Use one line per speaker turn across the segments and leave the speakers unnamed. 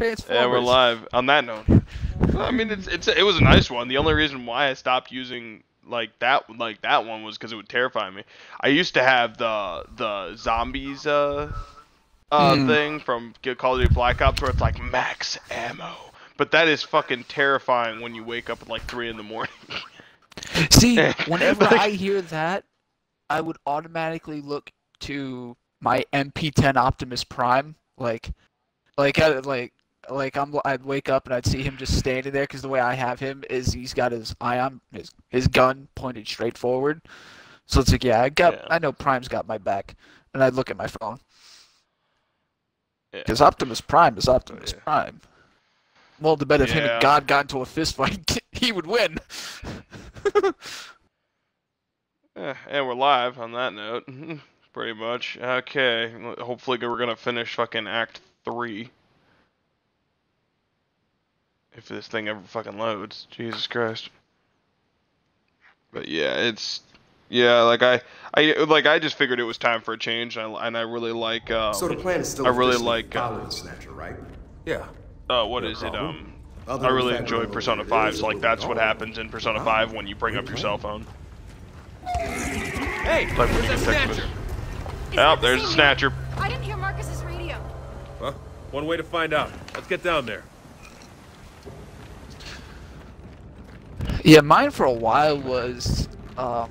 Transformers.
Yeah, we're live. On that note, I mean, it's it's it was a nice one. The only reason why I stopped using like that like that one was because it would terrify me. I used to have the the zombies uh uh
Mm.
thing from Call of Duty Black Ops where it's like max ammo, but that is fucking terrifying when you wake up at like three in the morning.
See, whenever
Like-
I hear that, I would automatically look to my MP10 Optimus Prime, like, like, like, like I'm. I'd wake up and I'd see him just standing there because the way I have him is he's got his ion, his his gun pointed straight forward. So it's like, yeah, I got.
Yeah.
I know Prime's got my back, and I'd look at my phone
Yeah.
because Optimus Prime is Optimus
Yeah.
Prime. Well, the bet if him and God got into a fist fight, he would win.
Eh, and we're live on that note, pretty much. Okay, hopefully we're gonna finish fucking Act Three. If this thing ever fucking loads, Jesus Christ. But yeah, it's yeah, like I, I like I just figured it was time for a change, and I, and I really like um,
So the plan is still
I really
officially
like, uh,
following the Snatcher, right?
Yeah.
uh, what
no
is it? Um,
Other
I
than
really
the fact
enjoy
that I'm
Persona Five, so like that's what happens in Persona
Wow.
Five when you bring up your cell phone.
Hey,
Like when you
there's
can
a
text
snatcher.
message. Oh,
that the
there's a snatcher.
I didn't hear Marcus's radio.
Well, one way to find out. Let's get down there.
Yeah, mine for a while was um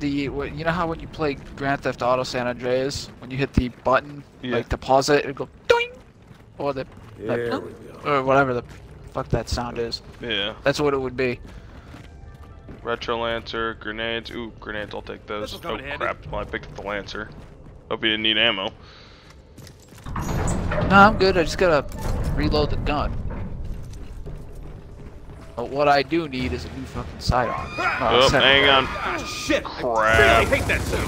the you know how when you play Grand Theft Auto San Andreas, when you hit the button
Yeah.
like to pause it, it'll go doing, or the like,
There we go.
or whatever the fuck that sound is.
Yeah.
That's what it would be.
Retro Lancer, grenades. Ooh, grenades, I'll take those. Oh
handy.
crap, well I picked up the Lancer. Hope you didn't need ammo.
No, I'm good. I just gotta reload the gun. But what I do need is a new fucking sidearm.
Oh,
second
hang on.
Ah, shit!
Crap.
I really hate that sound.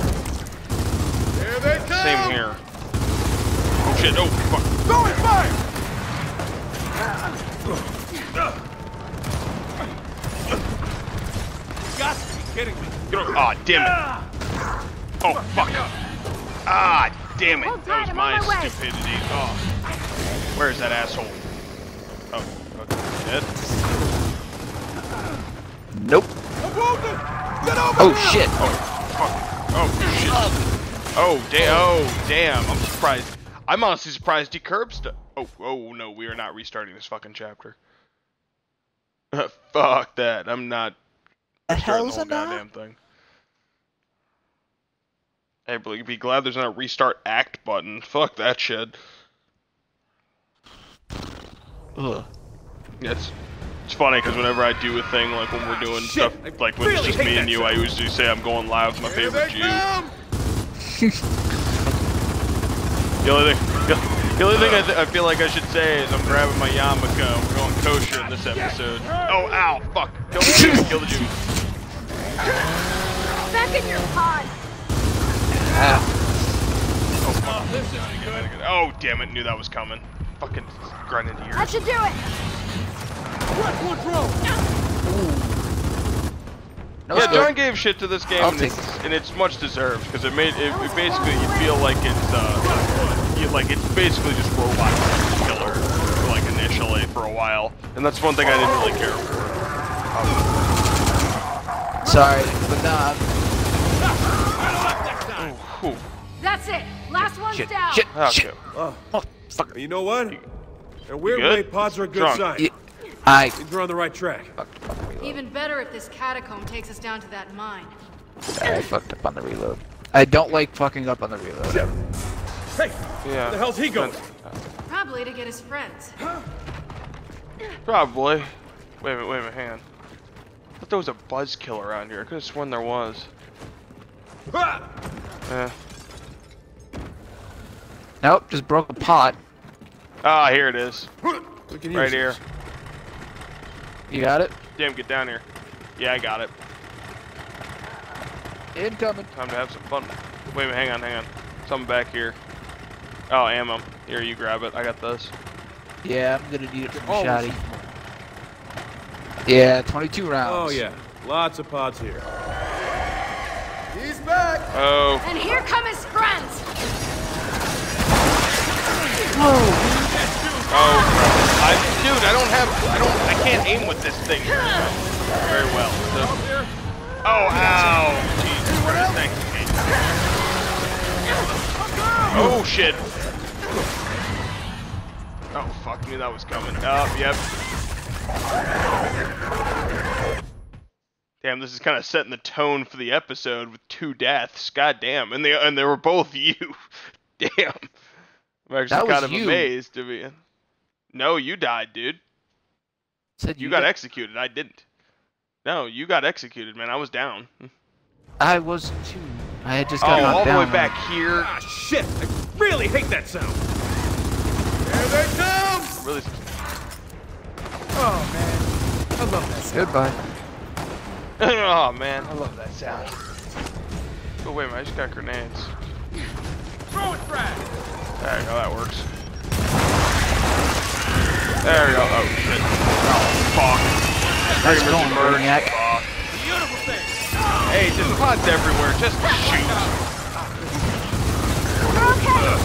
There they come!
Same here. Oh shit, oh fuck.
Throwing fire! You got to be kidding me.
Get over- Aw, damn it. Oh fuck. Ah, damn it.
Hold
That was my
my
stupidity. Oh. Where's that asshole? Oh, okay. Dead?
Nope.
I'm wounded! Get over
Oh
here!
shit.
Fuck. Oh shit. Oh, oh, oh damn. Oh damn. I'm surprised. I'm honestly surprised he curbs. Oh, oh no, we are not restarting this fucking chapter. Fuck that. I'm not
The
restarting
hell's
the
a
whole
knot?
goddamn thing. Hey, but be glad there's not a restart act button. Fuck that shit.
Ugh.
It's it's funny because whenever I do a thing like when we're doing
Shit,
stuff like when it's just me and
that
you, I usually say I'm going live with my
Here
favorite Jew. The only thing, the, the only thing I, th- I feel like I should say is I'm grabbing my yarmulke. We're going kosher in this episode. Oh, ow, fuck! Kill the Jew! Kill the Jew!
Back in your pod.
Oh, fuck. This isn't good. Oh, damn it! Knew that was coming. Fucking grinding to
That
yours.
should do it.
Watch one throw!
No,
Yeah,
it's
John gave shit to this game, and it's, and it's much deserved because it made it, it basically you feel like it's uh, you, like it's basically just robot killer, like initially for a while, and that's one thing I didn't really care for.
Sorry, but nah.
Whew.
That's it. Last one's
Shit,
down.
shit,
Okay.
shit.
Oh,
Motherfucker.
you know what? A weird
good?
way, pods are a good
Drunk.
sign.
Yeah, I
Means we're on the right track.
fucked up on the reload.
Even better if this catacomb takes us down to that mine.
I fucked up on the reload. I don't like fucking up on the reload.
Hey,
Yeah.
where the hell's he going?
Probably to get his friends.
Probably. Wait a minute, wait a minute, hang on. I thought there was a buzzkill around here. I could have sworn there was.
Ah!
Eh.
Nope, just broke a pot.
Ah, here it is.
We can
Right
use
here.
This.
You got it?
Damn, get down here. Yeah, I got it.
Incoming.
Time to have some fun. Wait a minute, hang on, hang on. Something back here. Oh, ammo. Here, you grab it. I got this.
Yeah, I'm gonna need it for
Oh,
Machete. Yeah, 22 rounds.
Oh, yeah. Lots of pods here. He's back!
Oh,
And here come his friends. Whoa!
Oh, crap. I, dude, I don't have, I don't, I can't aim with this thing very well. So. Oh, ow. Jesus Christ, thanks, Kate. Oh, shit. Oh, fuck me, that was coming. Oh, yep. Damn, this is kind of setting the tone for the episode with two deaths. God damn, and they and they were both you. damn, I'm actually
That was
kind of
you.
amazed to be. No, you died, dude.
Said
You got
did-
executed. I didn't. No, you got executed, man. I was down.
I was too. I had just
Oh,
got knocked
all the
down.
way back here.
Ah, shit! I really hate that sound. Here they come!
Really.
Oh man, I love that sound.
Goodbye.
oh man, I love that sound. Oh wait man, I just got grenades.
Throw it, Brad.
There you go, that works. There we go. Oh shit. Oh fuck.
Nice
Mr.
going,
Murder.
Brainiac.
Fuck. Hey, there's pods everywhere. Just shoot. Okay.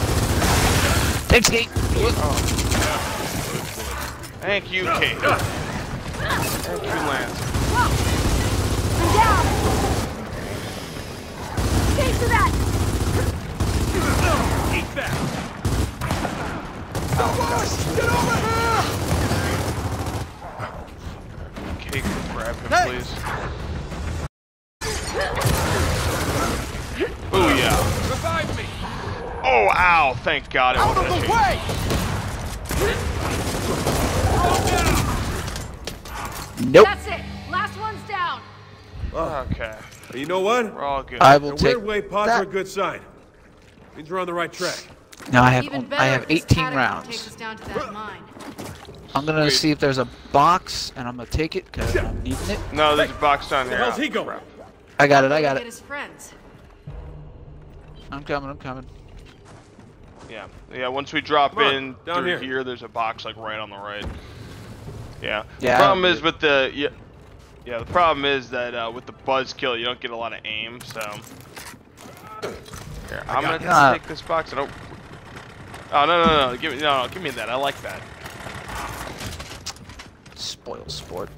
Thanks, Kate.
Thank you, Kate. Thank you, Lance.
I'm down. Stay to that.
Eat that.
Kate, grab him, please. Booyah.
Revive me.
Oh, ow. Thank God it wasn't a chain.
Nope.
That's it. Last one's down.
Okay.
You know what?
We're all good.
I will
In a
take.
weird way, pods are a good sign. Means we're on the right track.
No, I have.
Even
on-
better
I have
if this
18
catacomb
rounds. I'm gonna
Sweet.
see if there's a box, and I'm gonna take it because I'm needing it.
No, there's a box down
Where
here.
the hell's he going?
I got it. I got
Get
it.
his friends.
I'm coming. I'm coming.
Yeah, yeah. Once we drop
on,
in
down
through
here.
here. there's a box like right on the right. Yeah.
Yeah,
The problem is with the yeah, yeah. The problem is that uh, with the buzz kill, you don't get a lot of aim. So here, I'm gonna
this.
take this box. I don't. Oh no no no! Give me no, no! Give me that. I like that.
Spoil sport.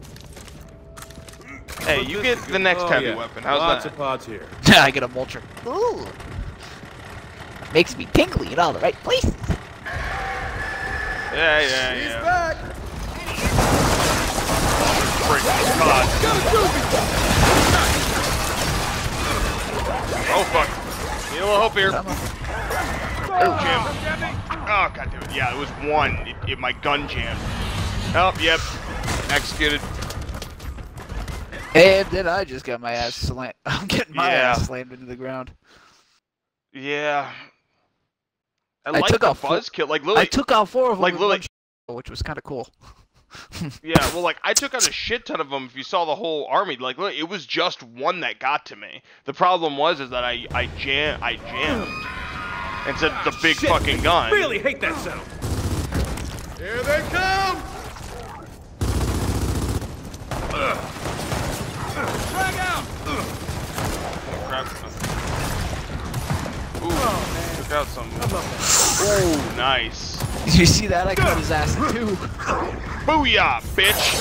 Hey, you get the next
Oh,
heavy
yeah.
weapon. How's
Lots
that?
of pods here.
I get a vulture. Ooh. Makes me tingly in all the right places.
Yeah yeah yeah.
back.
Break this pod. Oh fuck! Need a little help here.
Come on.
Oh god damn it. Yeah, it was one. It, it, my gun jammed. Oh, yep. Executed.
And then I just got my ass slammed. I'm getting my
Yeah.
ass slammed into the ground.
Yeah. I,
I took
the
out four-
buzzkill. Like
I took out four of them
like
with
Lily-
one which was kind of cool.
yeah, well, like I took out a shit ton of them. If you saw the whole army, like look, it was just one that got to me. The problem was is that I I jam I jammed instead of the big
Shit,
fucking gun.
Really hate that sound. Here they come. Drag out.
Oh, crap. Ooh, oh, took out some. Ooh, nice.
Did you see that? I cut his ass in two.
Booyah, bitch.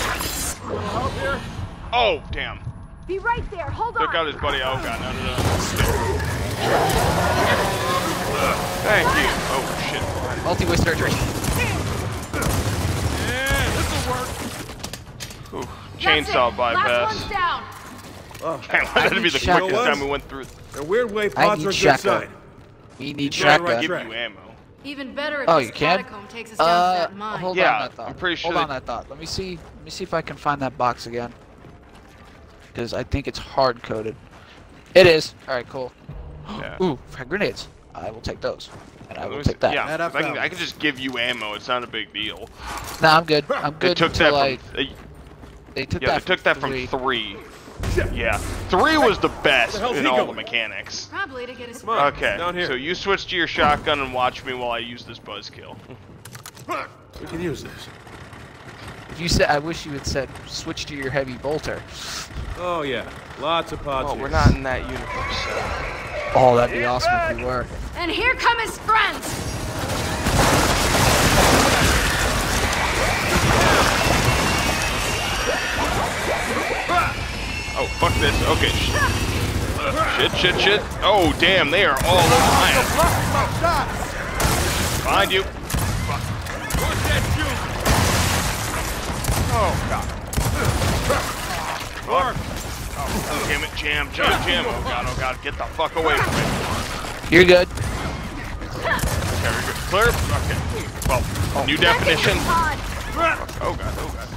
Oh, damn.
Be right there. Hold
Took
on.
out his buddy. Oh god, no, no, no. Thank you. Oh shit.
Multi-way surgery.
Yeah, this'll work.
Ooh, chainsaw bypass.
one's down.
Oh,
Damn, that'd be the
shotguns.
quickest time we went through.
in a weird way,
I
pods
need
are a good
shotgun.
sign.
We need
You're on right
shotgun.
Give you ammo.
Even better if
Oh,
this
you can?
catacomb takes us down to
Uh,
that mine.
hold
Yeah,
on that thought.
I'm pretty sure
Hold on that thought. Let me see. Let me see if I can find that box again. Because I think it's hard coded. It is. All right, cool.
Yeah.
Ooh, frag grenades. I will take those, and I will take that.
Yeah,
That I
I can. I can just give you ammo. It's not a big deal.
Nah, I'm good. I'm good.
They
good
took that
until I.
from. They,
They took
yeah,
that.
they took that from
three.
three. Yeah, three was the best
the
in
he
all the mechanics.
Probably to get his
Come.
Okay,
down here.
so you switch to your shotgun and watch me while I use this buzzkill.
We can use this.
You said. I wish you had said switch to your heavy bolter.
Oh yeah, lots of pods
Well,
here.
we're not in that universe. So.
Oh, that'd be awesome if you were.
And here come his friends!
Oh, fuck this. Okay. Shit, shit, shit. Oh, damn, they are all over my Behind you. Oh, God. Mark. Oh, damn it, jam, jam, jam. Oh, God, oh, God. Get the fuck away from me.
You're good.
Okay, we're good. Clear? Okay. Well, new definition. Oh, God, oh, God. Oh, God.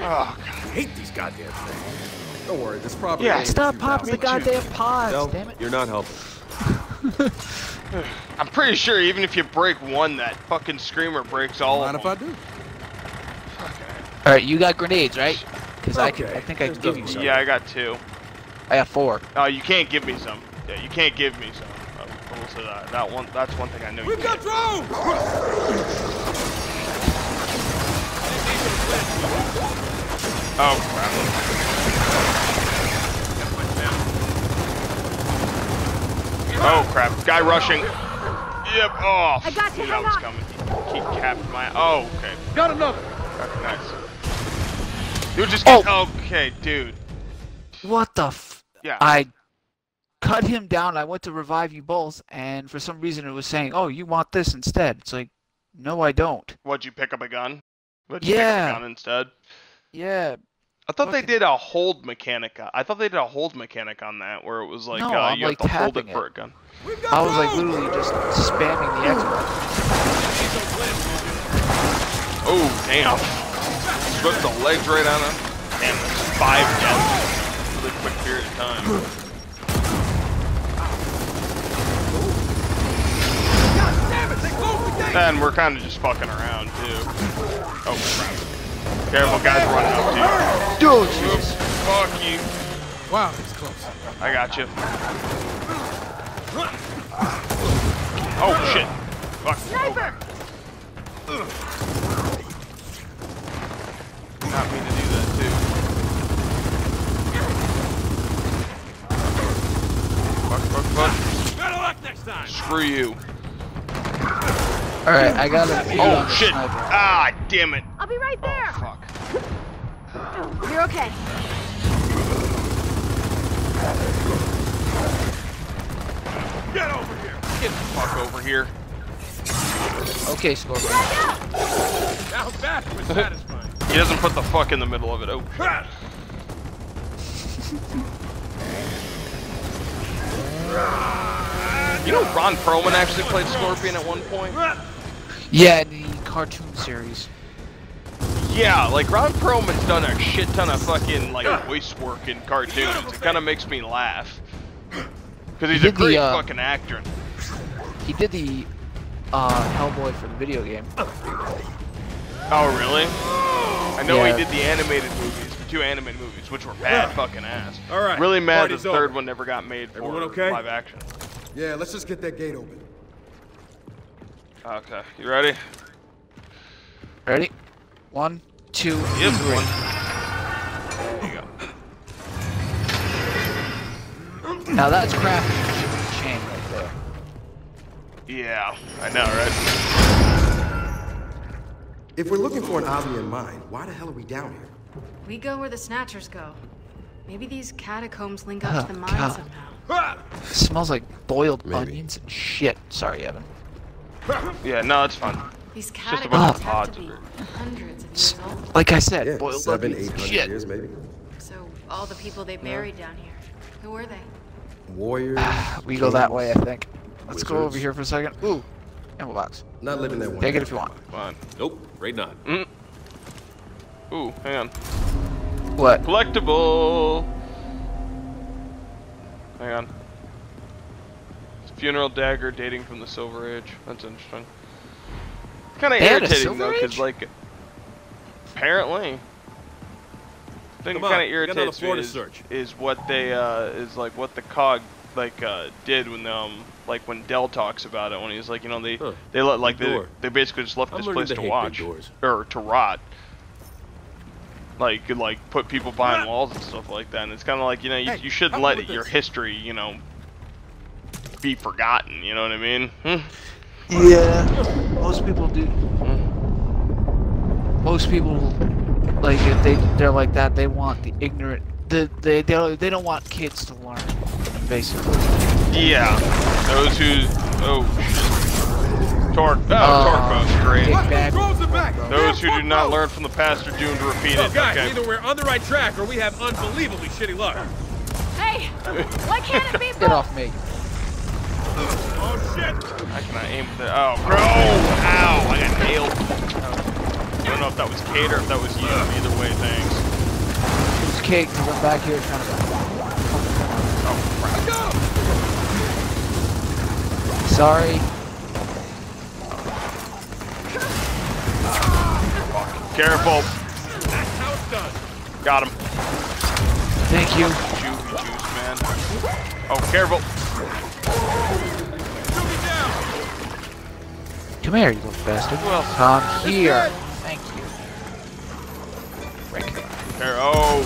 I hate these goddamn things.
Don't worry, this property.
Yeah,
Stop popping the
thousand.
goddamn pods,
No,
damn it.
you're not helping.
I'm pretty sure even if you break one, that fucking screamer breaks all
Mind
of
if I do?
All right, you got grenades, right? Because I can. I think I can
this
give you some.
Yeah, I got two.
I got four.
Oh, you can't give me some. Yeah, you can't give me some. I will say that. That one. That's one thing I know. You
We've got
can't.
drones!
Oh crap. Oh crap. Guy rushing. Yep. Oh.
I got you,
knew that
hang
was coming. He, he capped my. Oh, okay.
Got another!
Nice. Dude, just
Oh.
Okay, dude.
What the? F-
Yeah.
I cut him down. I went to revive you both, and for some reason it was saying, "Oh, you want this instead." It's like, no, I don't.
What'd you pick up a gun? What'd you
Yeah.
pick up a gun instead?
Yeah.
I thought they did a hold mechanic. I thought they did a hold mechanic on that, where it was like
No,
uh,
I'm,
you
like,
have to hold it
tapping
for
it.
a gun.
I was like literally just spamming the Xbox.
Oh damn! Ripped the legs right on him. Damn, that's five deaths in a really quick period of time.
God damn it! They closed the gate!
And we're kind of just fucking around too. Oh crap! Careful, guys running up to you.
Dude, Jesus.
Fuck you!
Wow, he's close.
I got you. Oh shit! Fuck. Oh.
Sniper!
Not mean to do that too. Fuck, fuck, fuck.
Better luck next time!
Screw you.
All right, I got a.
Oh shit! Ah, damn it.
I'll be right there.
Oh, fuck.
You're okay.
Get over here!
Get the fuck over here.
Okay, Scorpion.
Now that was satisfying.
He doesn't put the fuck in the middle of it. Oh. You know Ron Perlman actually played Scorpion at one point?
Yeah, in the cartoon series.
Yeah, like Ron Perlman's done a shit ton of fucking like voice work in cartoons. It kind of makes me laugh. Cause he's
He
a
did the,
great
uh,
fucking actor.
He did the uh, Hellboy for the video game.
Oh really? I know
Yeah.
he did the animated movies, the two animated movies, which were bad fucking ass.
All right,
Really mad that
party's
the third
over.
one never got made for
Everyone okay?
live action.
Yeah, let's just get that gate open.
Okay, you ready?
Ready? One, two,
Yep,
three.
one. There you go.
Now that's crafting chain right there.
Yeah, I know, right?
If we're looking for an Osmian mine, why the hell are we down here?
We go where the Snatchers go. Maybe these catacombs link up
Oh,
to the mine
God.
somehow.
Ah!
Smells like boiled
Maybe.
onions and shit. Sorry, Evan.
Yeah, no, it's fun.
These
just a
catacombs
bunch of
have
pods
to be hundreds of years old.
Like I said,
Yeah,
boiled
seven,
onions and shit.
years maybe.
So all the people they buried down here, who were they?
Warriors.
We go that way, I think. Let's go over here for a second. Ooh, ammo box.
Not living that one.
Take it if you want.
Fine.
Nope, right not.
Mm. Ooh, hang on.
What?
Collectible. Hang on. Funeral dagger dating from the Silver Age. That's interesting. Kind of
They had a
irritating though, because like, apparently, thing
Come
that
on,
kind of
we got
irritates me is,
search.
is what they uh is like what the cog like uh did when um like when Del talks about it when he's like you know they
Huh.
they let like
Big
they they basically just left
I'm
this place
to
to watch
doors.
or to rot like like put people behind walls and stuff like that and it's kind of like you know you,
Hey,
you shouldn't let
with
your
this.
history you know be forgotten you know what i mean Hmm.
Yeah, most people do. Most people like if they they're like that, they want the ignorant. The they they don't, they don't want kids to learn, basically.
Yeah. Those who oh torque oh
Uh,
torque boat's great.
Big
What?
bad
Throws it back.
Those who do not learn from the past are doomed to repeat
Oh,
it.
guys,
Okay.
either we're on the right track or we have unbelievably shitty luck.
Hey, why can't it be
Get off me.
Oh shit!
I cannot aim with it. Oh, bro! Ow! I got nailed. I don't know if that was Kate or if that was you. Either way, thanks.
It's cake because I'm back here trying to. Sorry.
Careful.
That's how it's done.
Got him.
Thank you.
Juvie juice, man. Oh, careful.
Shoot me down.
Come here, you little bastard.
Else?
Come here. Thank you.
Oh,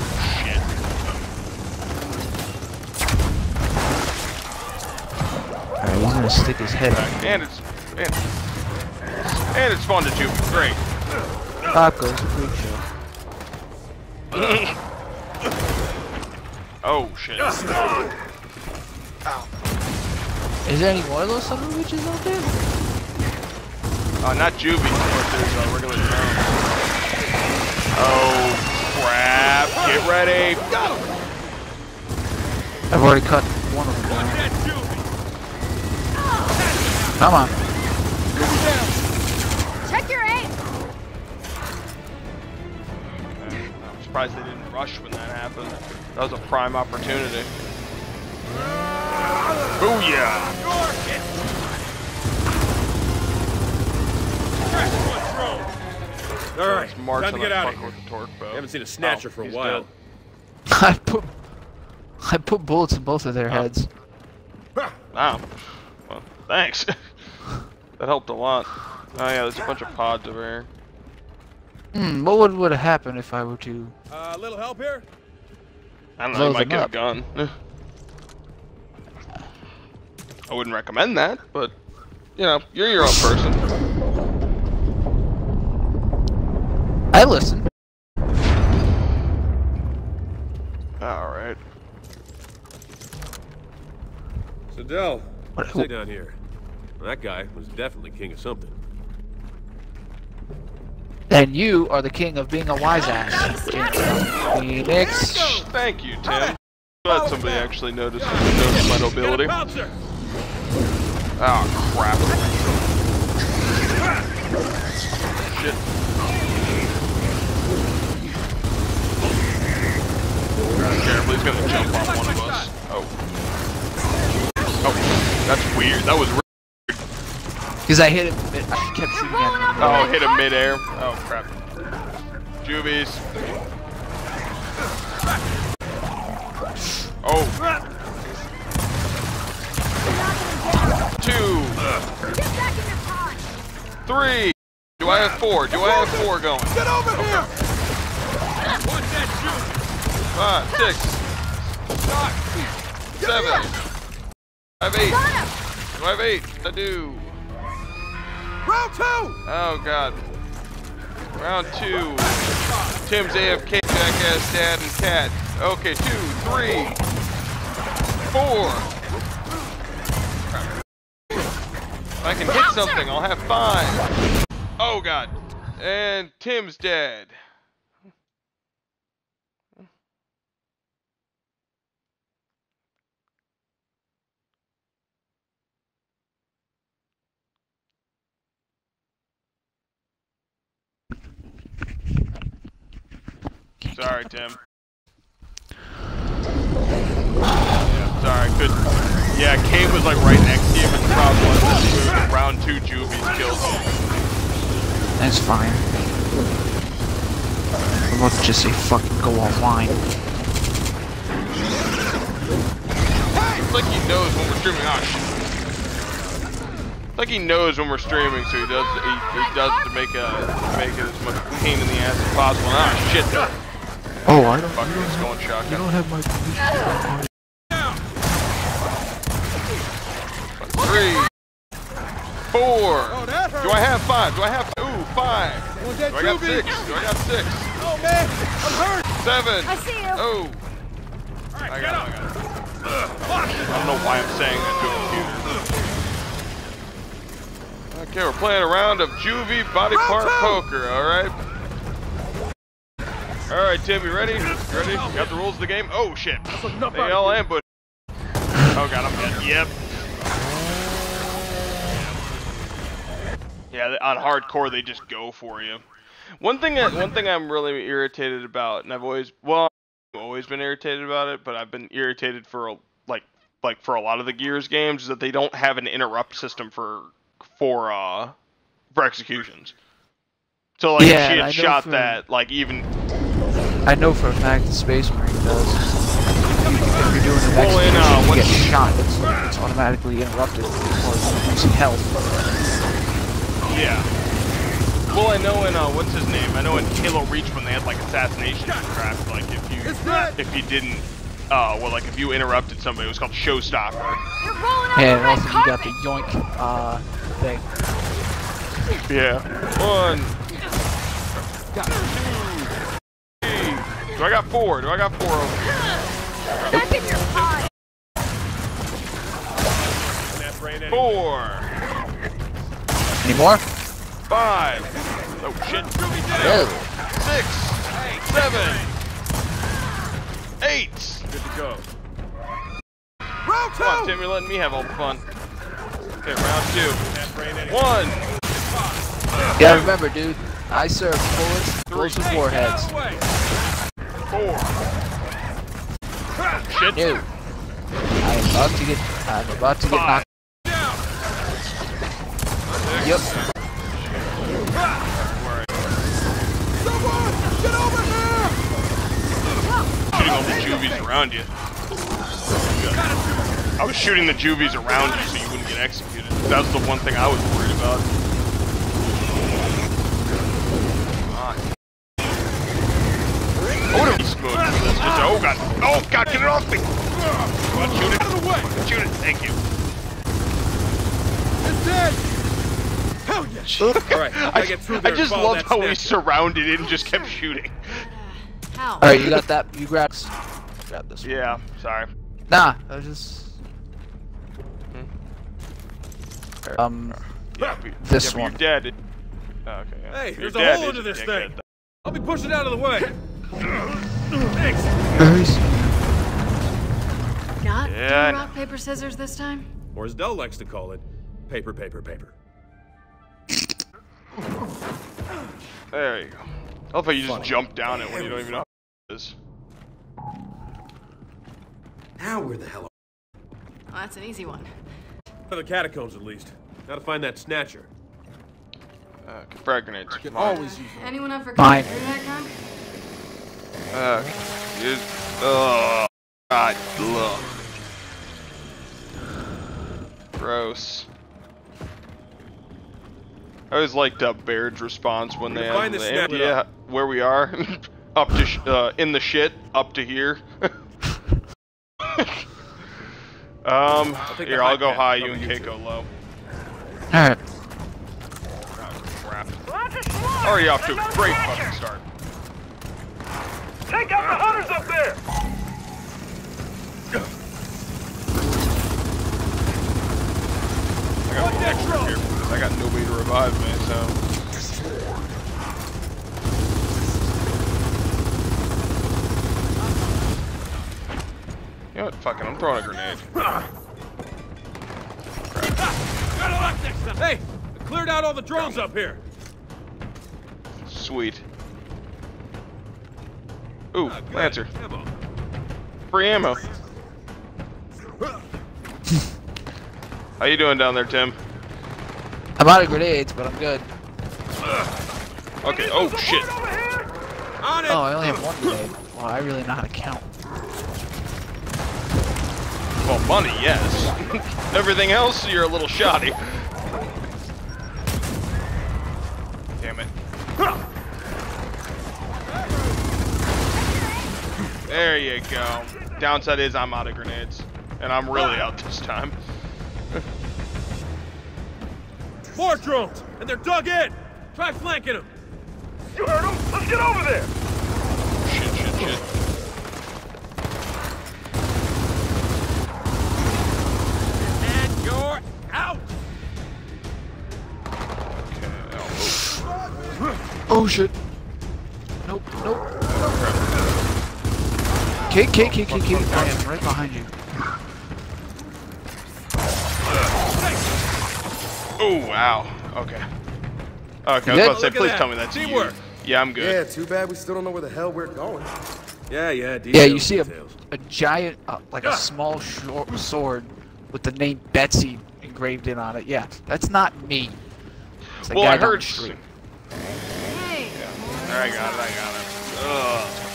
gonna stick his head
Back. And it's and, and it's fun to Juvie. Great.
Tacos, freak show.
Oh shit.
Is there any more of those son of bitches out there?
Uh, not Juvie. But there's a regular. Oh crap! Get ready.
I've already cut one of them down.
That Juvie.
Come on.
Check your aim.
I'm surprised they didn't rush when that happened. That was a prime opportunity. Booyah!
Crash one drone. All right,
march
time to get out of here.
with torque bow.
Haven't seen a snatcher
Oh,
for a while.
I put I put bullets in both of their
Oh.
heads.
Wow. Well, thanks. that helped a lot. Oh yeah, there's a bunch of pods over here.
Hmm, what would would have happened if I were to
Uh, a little help here?
I don't know,
Blow
you might
them
get a gun. I wouldn't recommend that, but you know, you're your own person.
I listen.
Alright.
So, Del,
What-
sit down here. Well, that guy was definitely king of something.
And you are the king of being a wise ass. Fenix.
Thank you, Tim. Glad somebody actually noticed, noticed my nobility.
Get a bouncer!
Oh crap. Shit. Careful, he's gonna jump off one of us. Oh. Oh, that's weird. That was.
Because I hit him. mid- I kept shooting at him.
Oh, hit him midair. Oh crap. Juvies. Oh. Two. Three. Do I have four? Do I have four going?
Get over here! Watch that shoot!
Five, six, seven. I have eight. Do I have eight? I do.
Round two!
Oh god. Round two. Tim's AFK, jackass, dad, and cat. Okay, two, three, four. If I can hit something, I'll have five. Oh god. And Tim's dead. Sorry, Tim. Yeah, sorry, could. Yeah, Kate was like right next to you, but the problem was that round two Juvies killed him.
That's fine. I'm about to just say fucking go offline.
It's like he knows when we're streaming. Oh shit. It's like he knows when we're streaming, so he does he, he does it to make a to make it as much pain in the ass as possible. Ah shit.
Oh, I don't.
Fuck, it's going
You
shotgun.
don't have my permission.
Three, four.
Oh, that hurt!
Do I have five? Do I have ooh five?
Want
Do
that
I got
Juvie?
six? Do I got six?
Oh, go, man! I'm hurt!
Seven.
I see you.
Oh.
All right,
I
get
got
up!
I got it. I don't know why I'm saying that to a computer. Okay, we're playing a round of juvie body part poker. All right. All right, Tim, you ready? You ready? You got the rules of the game? Oh shit! They all ambush. Oh god, I'm dead. Yep. Yeah, on hardcore they just go for you. One thing that one thing I'm really irritated about, and I've always well, I've always been irritated about it, but I've been irritated for a- like like for a lot of the Gears games is that they don't have an interrupt system for for uh for executions. So like
Yeah,
if she had shot
for-
that, like even
I know for a fact the Space Marine does. If you're doing an
Well, in,
execution,
uh,
you
what's-
get shot. It's, it's automatically interrupted before you lose health.
Yeah. Well, I know in uh, what's his name? I know in Halo Reach when they had like assassination craft, like if you if you didn't, uh, well, like if you interrupted somebody, it was called showstopper.
You're rolling out
And also you got the yoink uh, thing.
Yeah. One. Two. Three. Do I got four? Do I got four? over here?
Back in your pie.
That brain anyway.
Four.
Any more?
Five. Oh shit.
No.
Six. Seven. Eight.
Good to go. Round two!
Come on, Tim, you're letting me have all the fun. Okay, round two.
That brain anyway.
One.
Yeah, remember, dude. I serve bullets, explosive warheads.
Four. Shit.
No. I am about to get. I'm about to get
Five.
knocked. Yep. Someone, get over here!
Shooting all the juvies around you. I was shooting the juvies around you so you wouldn't get executed. That was the one thing I was worried about. I would have beast mode for this. Just, oh god. Oh god, get it off me! Come on, shoot it. Out of the way! Shoot it. Thank you.
All right, I
I,
gotta get through
I
there and
just
follow
loved how we surrounded it and just kept shooting.
How?
All right, you got that. You grab. Grab this. One.
Yeah, sorry.
Nah, I was just. Um,
Yeah, but-
This
yeah,
one.
You're dead. Oh, okay. Yeah.
Hey,
You're
there's a hole
you
into this thing. I'll be pushing out of the way. Thanks.
very.
Not
Yeah, I
rock, paper, scissors this time?
Or as Del likes to call it, paper, paper, paper.
There you go. I love how you just jump down it when you don't even know what it is.
Now where the hell
Well, that's an easy one.
For the catacombs, at least. Gotta find that snatcher.
Uh, frag grenades. Come on.
Always use
Anyone up for
Mine.
That gun?
Uh, you- oh, God, look. Gross. I always liked uh, Baird's response when
We're
they
gonna
had
find
the
snap-
idea where we are, up to sh- uh, in the shit, up to here. um,
take
here
the
I'll go high, you
cover
and
you
Keiko low.
All right.
Crap. Already off to a great fucking start.
Take out the hunters up there!
I got a extra here because I got nobody to revive me, so. You know what? Fuck it, I'm throwing a grenade.
Hey, I cleared out all the drones up here.
Sweet. Ooh. Lancer.
Ammo.
Free ammo. How you doing down there, Tim?
I'm out of grenades, but I'm good.
Okay, oh shit.
On it!
Oh, I only have one grenade. Wow, I really know how to count.
Well, money, yes. Everything else, you're a little shoddy. Damn it. There you go. Downside is I'm out of grenades. And I'm really ah. out this time.
More drones! And they're dug in! Try flanking them!
You heard him? Let's get over there!
Shit.
And you're out!
Oh shit. Nope, nope. Kate, Kate, Kate, Kate, Kate, I am right behind you.
Oh wow. Okay. Okay, I was about to say, please
that.
tell me that's
Teamwork.
you. Yeah, I'm good.
Yeah, too bad we still don't know where the hell we're going.
Yeah, yeah,
Yeah, you see a, a giant, uh, like a small short sword with the name Betsy engraved in on it. Yeah, that's not me. It's the
Well,
guy
I heard.
the street.
Hey,
I got it. I got it. Ugh.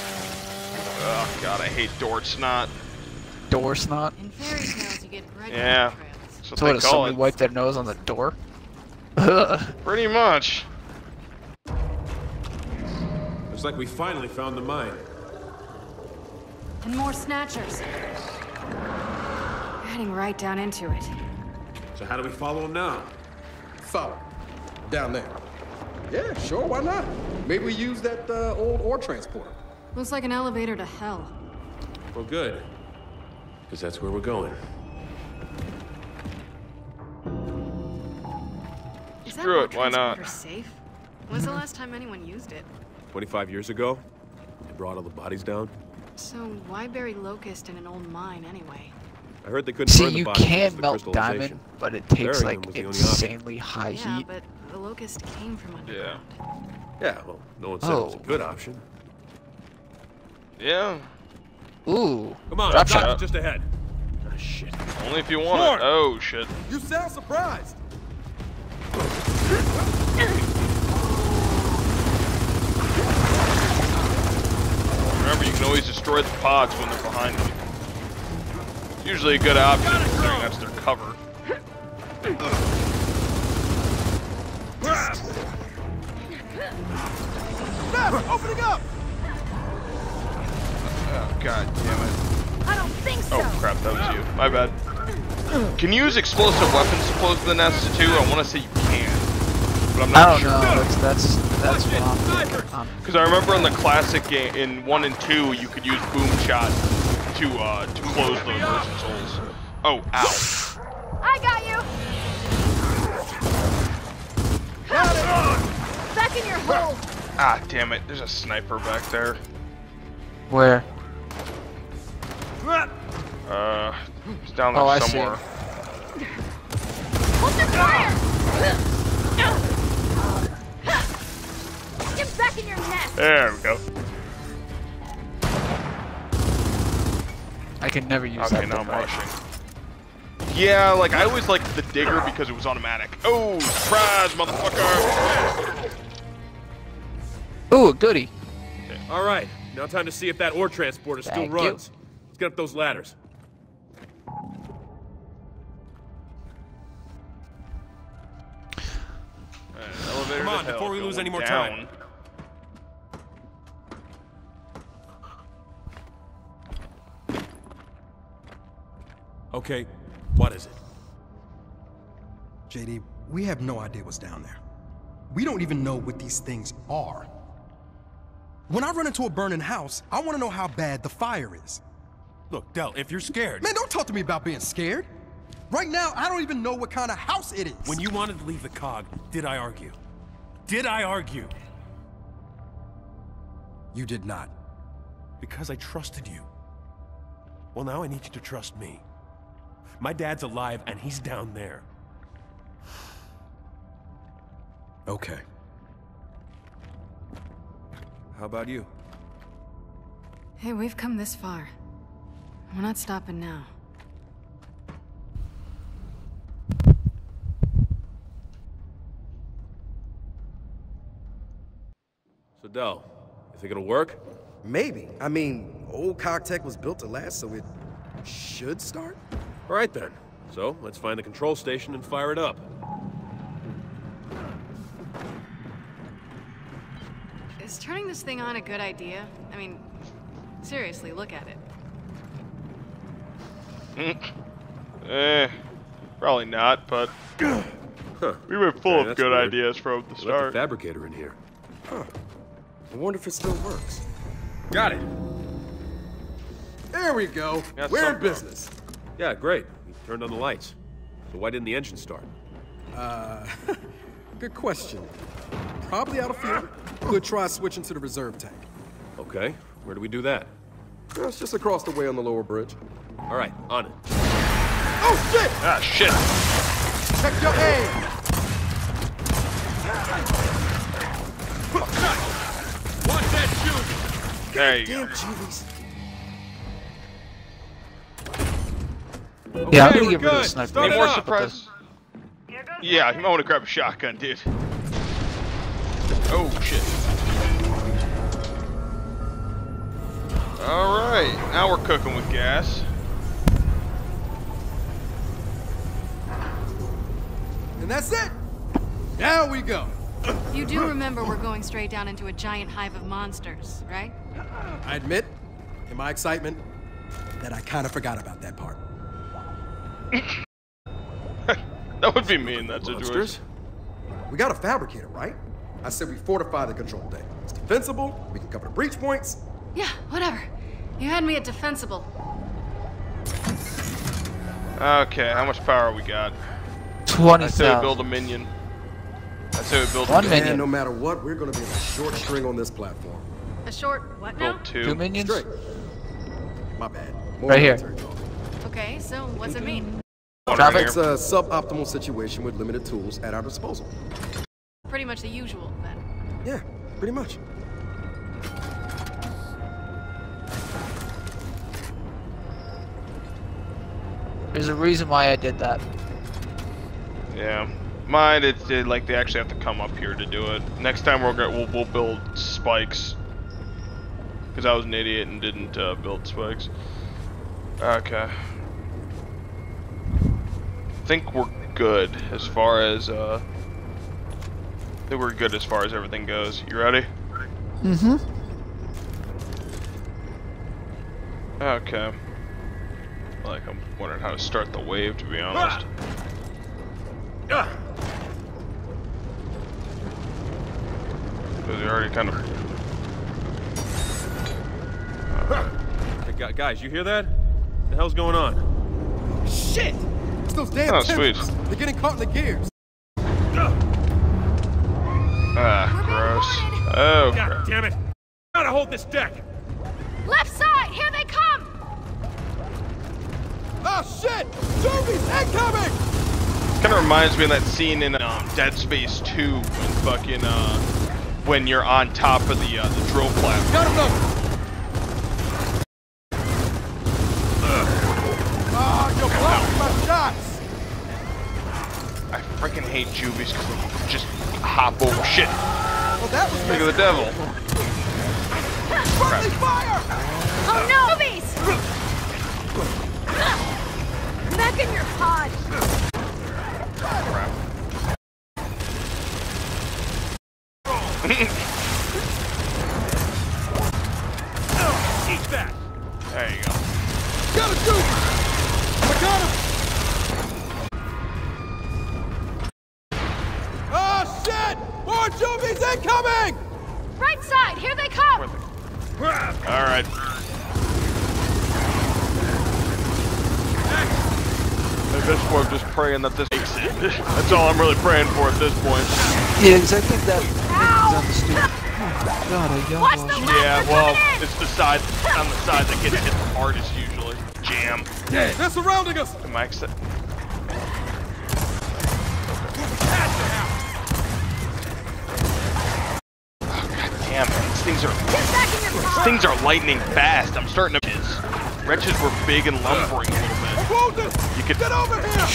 Oh god, I hate Dort Snot.
Door snot.
in fairy tales you get bread
Yeah.
trails.
That's
So
what
what,
they
does
call
somebody
it.
wipe their nose on the door?
Pretty much.
Looks like we finally found the mine.
And more snatchers. Heading right down into it.
So how do we follow them now?
Follow. Down there. Yeah, sure, why not? Maybe we use that uh, old ore transporter.
Looks like an elevator to hell.
Well, good. Because that's where we're going.
Is
Screw
ore
it, why not?
transporter safe? When's the last time anyone used it?
25 years ago, they brought all the bodies down.
So why bury Locust in an old mine anyway?
I heard they couldn't
See,
burn the
you
bodies
can
because of the
melt diamond, but it takes
Burying
like
them was the only option.
insanely high
yeah,
heat.
but the Locust came from underground.
Yeah, Yeah, well, no one said it was a
Oh.
good option.
Yeah.
Ooh.
Come on,
Drop
dock
shot.
is just ahead. Ah, shit.
Only if you want
More.
it. Oh shit.
You sound surprised.
Remember, you can always destroy the pods when they're behind you. It's usually a good option considering that's their cover.
Opening up!
Oh god damn it.
I don't think so.
Oh crap, that was you. My bad. Can you use explosive weapons to close the nest too? I want to say you can, but I'm not
don't
sure.
know. That's that's that's what I'm thinking. Um,
Because I remember in the classic game, in one and two, you could use boom shot to uh to close those merchant's holes. Oh, ow.
I got you! Got it! Back in your hole!
Ah, damn it. There's a sniper back there.
where?
Uh, it's down there
Oh, I see.
somewhere.
Hold your fire! Get back in your nest!
There we go.
I can never use
Okay,
that.
now I'm
right?
rushing. Yeah, like I always liked the digger because it was automatic. Oh, surprise, motherfucker!
Ooh, a goodie.
All right, now time to see if that ore transporter still
Thank you.
runs. Let's get up those ladders.
Elevator
Come on, before we lose any more
down.
time. Okay, what is it?
JD, we have no idea what's down there. We don't even know what these things are. When I run into a burning house, I want to know how bad the fire is.
Look, Del, if you're scared,
Man, don't talk to me about being scared. Right now, I don't even know what kind of house it is.
when you wanted to leave the cog, did I argue? Did I argue?
You did not.
Because I trusted you. Well, now I need you to trust me. My dad's alive and he's down there.
Okay.
How about you?
Hey, we've come this far. We're not stopping now.
So, Del, you think it'll work?
Maybe. I mean, old Cogtech was built to last, so it should start?
All right then. So, let's find the control station and fire it up.
Is turning this thing on a good idea? I mean, seriously, look at it.
Eh, probably not, but
Huh.
we were full
Okay,
of good
weird.
ideas from the
We left
start.
the fabricator in here. Huh.
I wonder if it still works.
Got it.
There we go.
Got
We're in
some
business.
Yeah, great. You turned on the lights. So why didn't the engine start?
Uh, good question. Probably out of fuel. Could try switching to the reserve tank.
Okay, where do we do that?
That's just across the way on the lower bridge.
All right, on it.
Oh shit!
Ah, shit.
Check your aim! Watch that shooting!
There you go.
Damn Juvies.
Yeah, I'm gonna
we're
get rid of the
good.
sniper.
Start
Any
it
more
up.
surprises? Yeah, you might want to grab a shotgun, dude. Oh, shit. Alright, now we're cooking with gas.
And that's it! Now we go!
You do remember we're going straight down into a giant hive of monsters, right?
I admit, in my excitement, that I kind of forgot about that part.
That would be me in that situation.
Monsters?
We got a fabricator, right? I said we fortify the control deck. It's defensible, we can cover the breach points.
Yeah, whatever. You had me at defensible.
Okay, how much power we got?
Twenty
I say we build a minion. I say we build
One
a
minion.
And no matter what, we're gonna be a short string on this platform.
A short what now?
build two.
Two minions.
Straight. My bad. More
Right here.
Okay, so what's it mean?
One
Traffic.
right
It's a suboptimal situation with limited tools at our disposal.
Pretty much the usual then.
Yeah, pretty much.
There's a reason why I did that.
Yeah. Mine, it's it, like they actually have to come up here to do it. Next time we'll get we'll, we'll build spikes. Because I was an idiot and didn't uh, build spikes. Okay. I think we're good as far as uh. I think we're good as far as everything goes. You ready?
Mm-hmm.
Okay. Like I'm wondering how to start the wave, to be honest. Because you already kind of.
Hey, guys, you hear that? The hell's going on?
Shit! It's those damn
oh, sweet.
They're getting caught in the gears.
Ah, gross. Oh,
God
crap.
damn it! Gotta hold this deck!
Left side! Here they come!
Oh shit! Zombies incoming!
Kind of reminds me of that scene in um, Dead Space 2 when fucking uh, when you're on top of the uh, the drill platform.
Got him though! Ah, you're blocking my shots!
I freaking hate juvies because they just hop over shit.
Well, that was
Look at the devil.
Friendly fire!
Oh no! Movies! Back in your pod!
Really praying for at this point.
Yeah, because I think that
Ow!
on the stupid. Oh God, I got
Watch the
Yeah, well,
in!
it's the side on the side that gets hit the hardest usually. Jam.
They're surrounding us!
Am I accept- Oh, God damn it. These things are
Get back in your
these things are lightning fast. I'm starting to his wretches were big and lumbering a little bit.
Wounded!
You could
Get over here!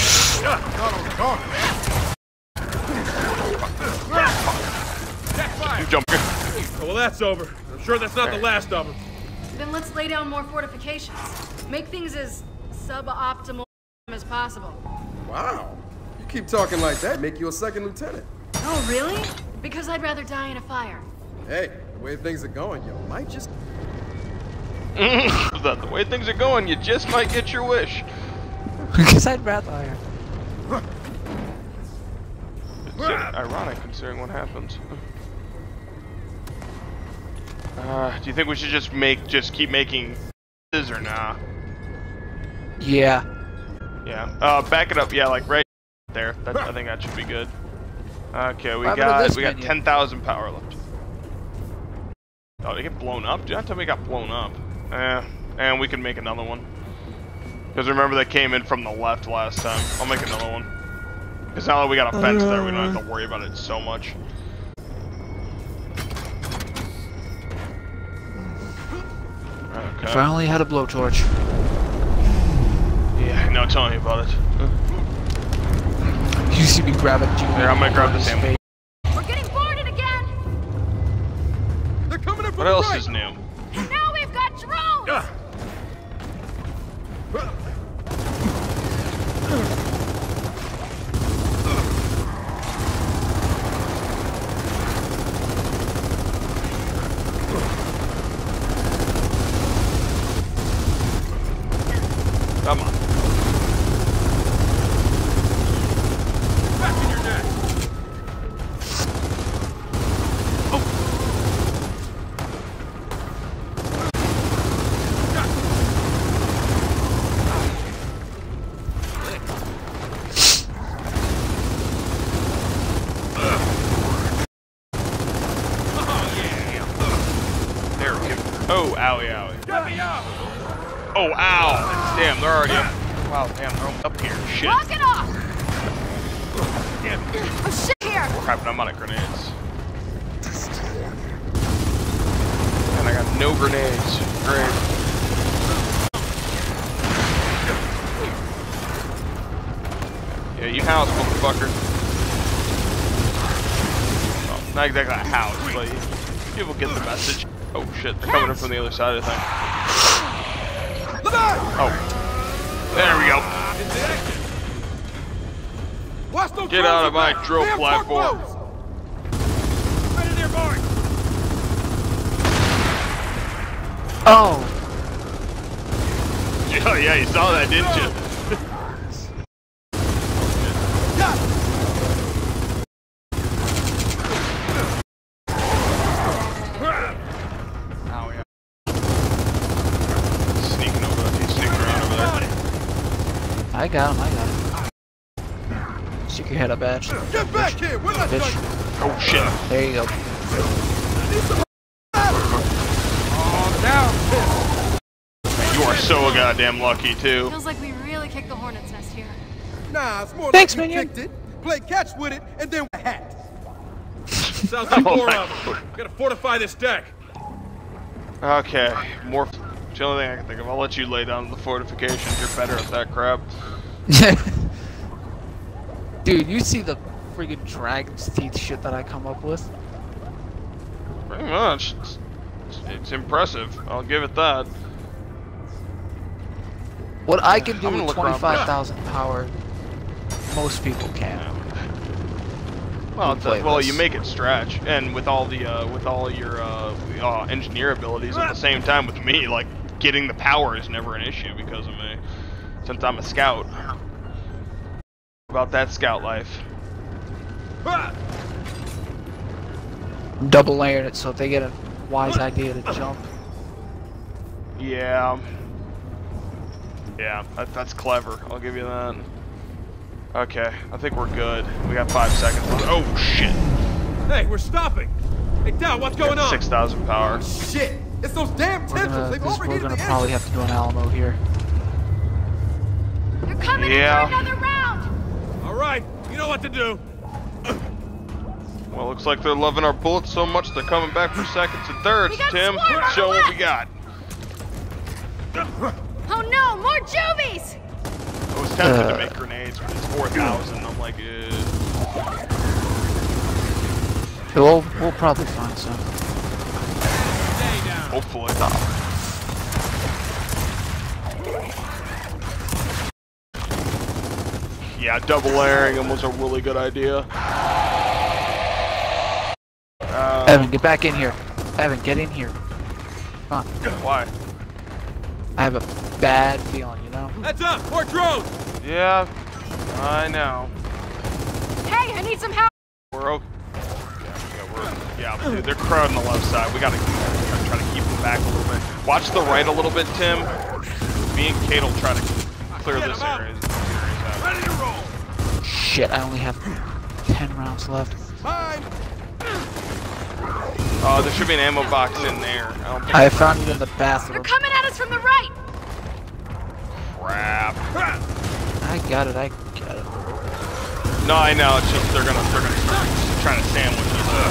Not on target.
You jump here.
Oh, well, that's over. I'm sure that's not the last of them.
Then let's lay down more fortifications. Make things as suboptimal as possible.
Wow. You keep talking like that, make you a second lieutenant.
Oh, really? Because I'd rather die in a fire.
Hey, the way things are going, you might just
the, mm, the way things are going, you just might get your wish.
Because I'd rather.
It's ironic considering what happens. Uh, do you think we should just make, just keep making is or nah?
Yeah.
Yeah. Uh, back it up. Yeah, like right there. That, I think that should be good. Okay, we
What
got we got
menu?
10,000 power left. Oh, they get blown up? Dude, I thought we got blown up. Eh, and we can make another one. Because remember they came in from the left last time. I'll make another one. Because now that we got a fence there, we don't have to worry about it so much.
If
Okay.
I only had a blowtorch.
Yeah, no, tell me about it.
You see me grabbing Junior.
Here, I'm gonna grab the ammo.
face.
We're getting boarded again!
They're coming in from
What else
right.
is new?
Now we've got drones!
Come on.
Back in your neck.
There we go. Oh, owie, owie. Oh, ow. Damn, they're already up. Wow, damn, they're up here. Shit.
Lock it off! Oh shit here!
Crap, I'm out of grenades. And I got no grenades. Great. Yeah, you house, motherfucker. Oh, not exactly a house, but people get the message. Oh shit, they're coming in from the other side of the thing. Oh. There we go. Get out of my drill platform.
pork roads. Right in there, boy.
Oh!
Yeah, yeah, you saw that, didn't you? Ow, yeah. Sneaking over there. Sneaking around over there.
I got him, I got him. Stick your head up, Edge.
Get back here. We're not
Oh shit.
There you go.
You are so goddamn lucky too.
Feels like we really kicked the hornet's nest here.
Nah, it's more
Thanks,
like you
minion.
kicked it, played catch with it, and then a hat.
Sounds like
Oh
more of them. Gotta fortify this deck.
Okay, more. It's the only thing I can think of. I'll let you lay down the fortifications. You're better at that crap.
Dude, you see the friggin' dragon's teeth shit that I come up with?
Pretty much. It's, it's impressive. I'll give it that.
What I can do with 25,000 power, most people can't.
Well, it's a, well, you make it stretch, and with all the uh, with all your uh, uh, engineer abilities at the same time with me, like getting the power is never an issue because of me, since I'm a scout. About that scout life.
Double layering it so if they get a wise idea to jump.
Yeah. Yeah, that, that's clever. I'll give you that. Okay, I think we're good. We got five seconds left. Oh shit!
Hey, we're stopping. Hey, Dow, what's going on?
Six thousand power.
Shit, it's those damn
We're
tendrils.
gonna,
They've
this, we're gonna probably
engine.
have to do an Alamo here.
They're coming
Yeah.
in for another round!
All right, you know what to do.
Well, looks like they're loving our bullets so much they're coming back for seconds and thirds. Tim, show what we got.
No, more juvies!
I was tempted
Uh.
to make grenades, but it's 4,000. I'm like, eh.
We'll, we'll probably find some.
hopefully. Yeah, double layering them was a really good idea. Uh,
Evan, get back in here. Evan, get in here. Come on.
why?
I have a bad feeling, you know?
Heads up, more drones.
Yeah, I know.
Hey, I need some help!
We're okay. Yeah, yeah, we're, yeah, dude, they're crowding the left side. We gotta, we gotta try to keep them back a little bit. Watch the right a little bit, Tim. me and Kate will try to clear this area.
Ready to roll.
Shit, I only have 10 rounds left.
Mine!
Uh, there should be an ammo box in there. I don't think
I found it in the bathroom.
They're coming at us from the right!
Crap.
I got it, I got it.
No, I know. It's just they're gonna they're gonna start trying to sandwich us. Uh,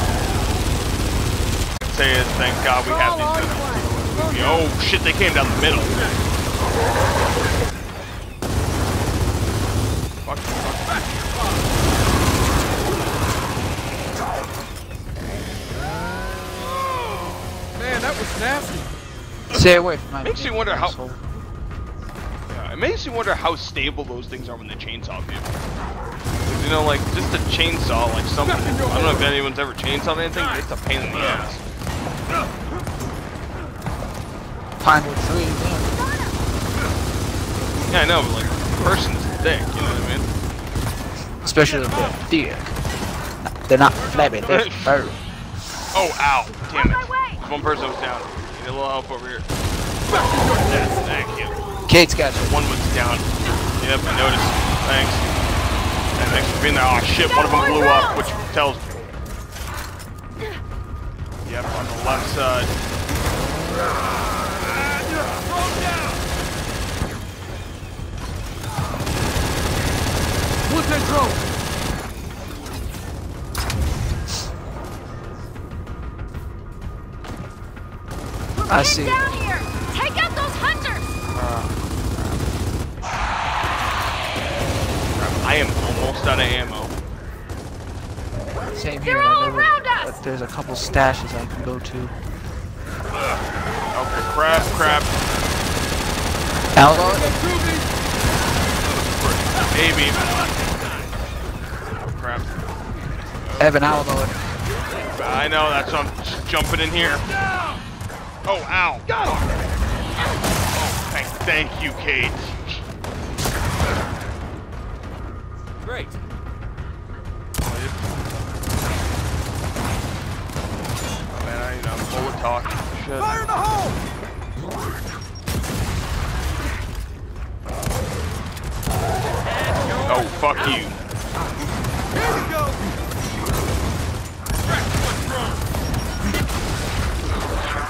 say it. Thank God we have these guns. Oh shit! They came down the middle. Fuck, fuck.
Man, that was nasty.
Stay away from my
Makes you
mini,
wonder how-
asshole.
Yeah, it makes you wonder how stable those things are when they chainsaw people. 'Cause, You know, like just a chainsaw, like something. I don't know if anyone's ever chainsawed anything. But it's a pain in the ass.
Pinewood tree, yeah.
Yeah, I know, but like a person's thick. You know what I mean?
Especially if they're thick. They're not flabby, they're firm.
Oh, ow! Damn
On
it!
way.
One person was down. Need a little help over here. Yes, thank you.
Kate's got you.
One was down. Yep, I noticed. Thanks. And thanks for being there. Oh shit, one of them blew up, which tells me. Yep, on the left side.
What's that drone?
I
Get
see.
I am almost out of ammo.
Same here.
They're all around us!
that There's a couple stashes I can go to.
Okay, crap, crap.
Alamo?
Maybe. Crap.
Evan Alamo. it.
I know, that's why I'm jumping in here. Oh, ow. Thank, thank you, Kate.
Great.
Man, I, I'm bullet talk. Shit.
Fire in the hole!
Oh, fuck you.
Here we go!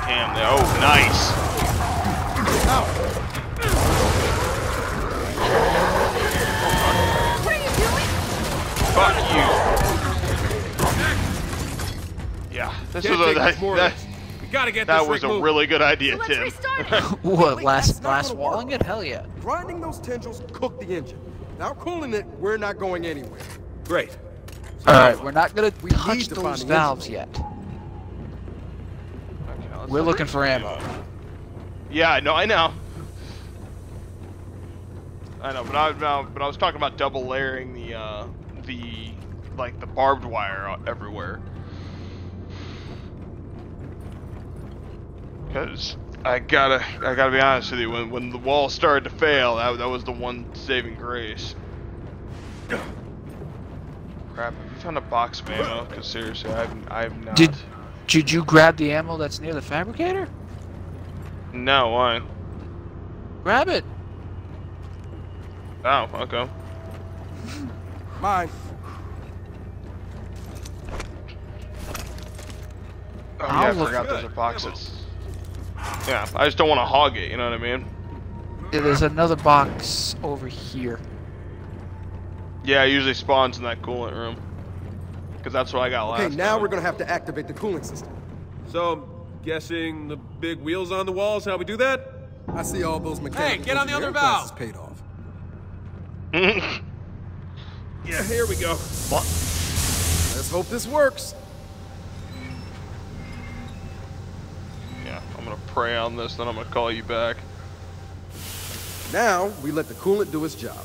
Damn, oh, nice. This
Can't
was a, that, that.
We gotta get
that
this
was a
moving.
really good idea,
Let's
Tim.
What,
Wait,
last, last
gonna
walling it? Hell yeah.
Grinding those tendrils cooked the engine. Now cooling it, we're not going anywhere.
Great.
Alright, we're not gonna
We
touch
need to
those valves
engine.
yet.
Okay,
We're looking for ammo.
Yeah, I know, I know. I know, but I, no, but I was talking about double layering the, uh, the, like the barbed wire everywhere. Cause I gotta, I gotta be honest with you. When when the wall started to fail, that that was the one saving grace. Crap! Have you found a box of ammo? Cause seriously, I've I've not.
Did did you grab the ammo that's near the fabricator?
No, why?
Grab it.
Oh, okay.
Mine.
Oh yeah, I
look-
forgot those are boxes. Yeah, I just don't want to hog it. You know what I mean?
Yeah, There's another box over here.
Yeah, it usually spawns in that coolant room. Cause that's what I got last.
Okay, now
time.
we're gonna have to activate the cooling system.
So, I'm guessing the big wheels on the walls, how we do that?
I see all those mechanical
get on the other
engineering
valve.
paid off.
Yeah, here we go.
Let's hope this works.
yeah, I'm gonna pray on this, then I'm gonna call you back.
Now, we let the coolant do its job.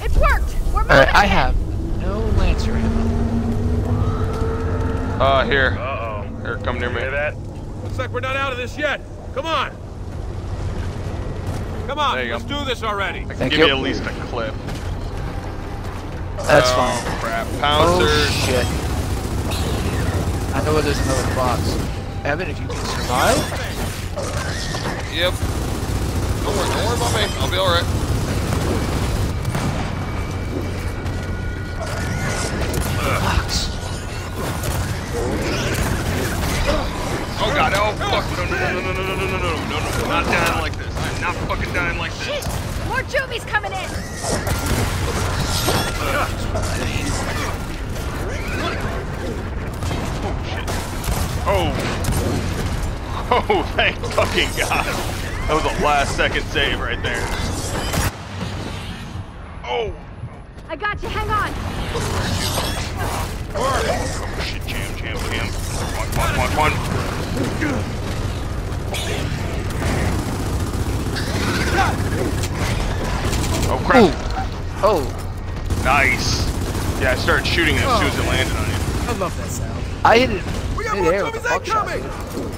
It's worked! We're moving
Alright, I have no Lancer ammo.
Uh, here.
Uh-oh.
Here, come near me.
Hear that?
Looks like we're not out of this yet. Come on. Come on, let's
go.
do this already.
I can
Thank
give
you.
you at least a clip.
That's
oh,
fine.
crap.
Oh shit. I know there's another box. Evan, if you can survive.
Yep. Don't worry, don't worry about me. I'll be alright.
Fox.
Oh god, oh fuck, no, no, no, no, no, no, no, no, no, no, no, no, not dying like this. I'm not fucking dying like this. Shit!
More juvies coming in!
Oh. Oh, thank fucking god. That was a last second save right there. Oh.
I got you, hang on!
Oh shit, jam, jam, jam. One, one, one, one. Oh crap.
Ooh. Oh,
Nice. Yeah, I started shooting it as soon as it landed on you.
I love that sound.
I hit it
We got more
mid-air with a
zombies
buckshot.
incoming!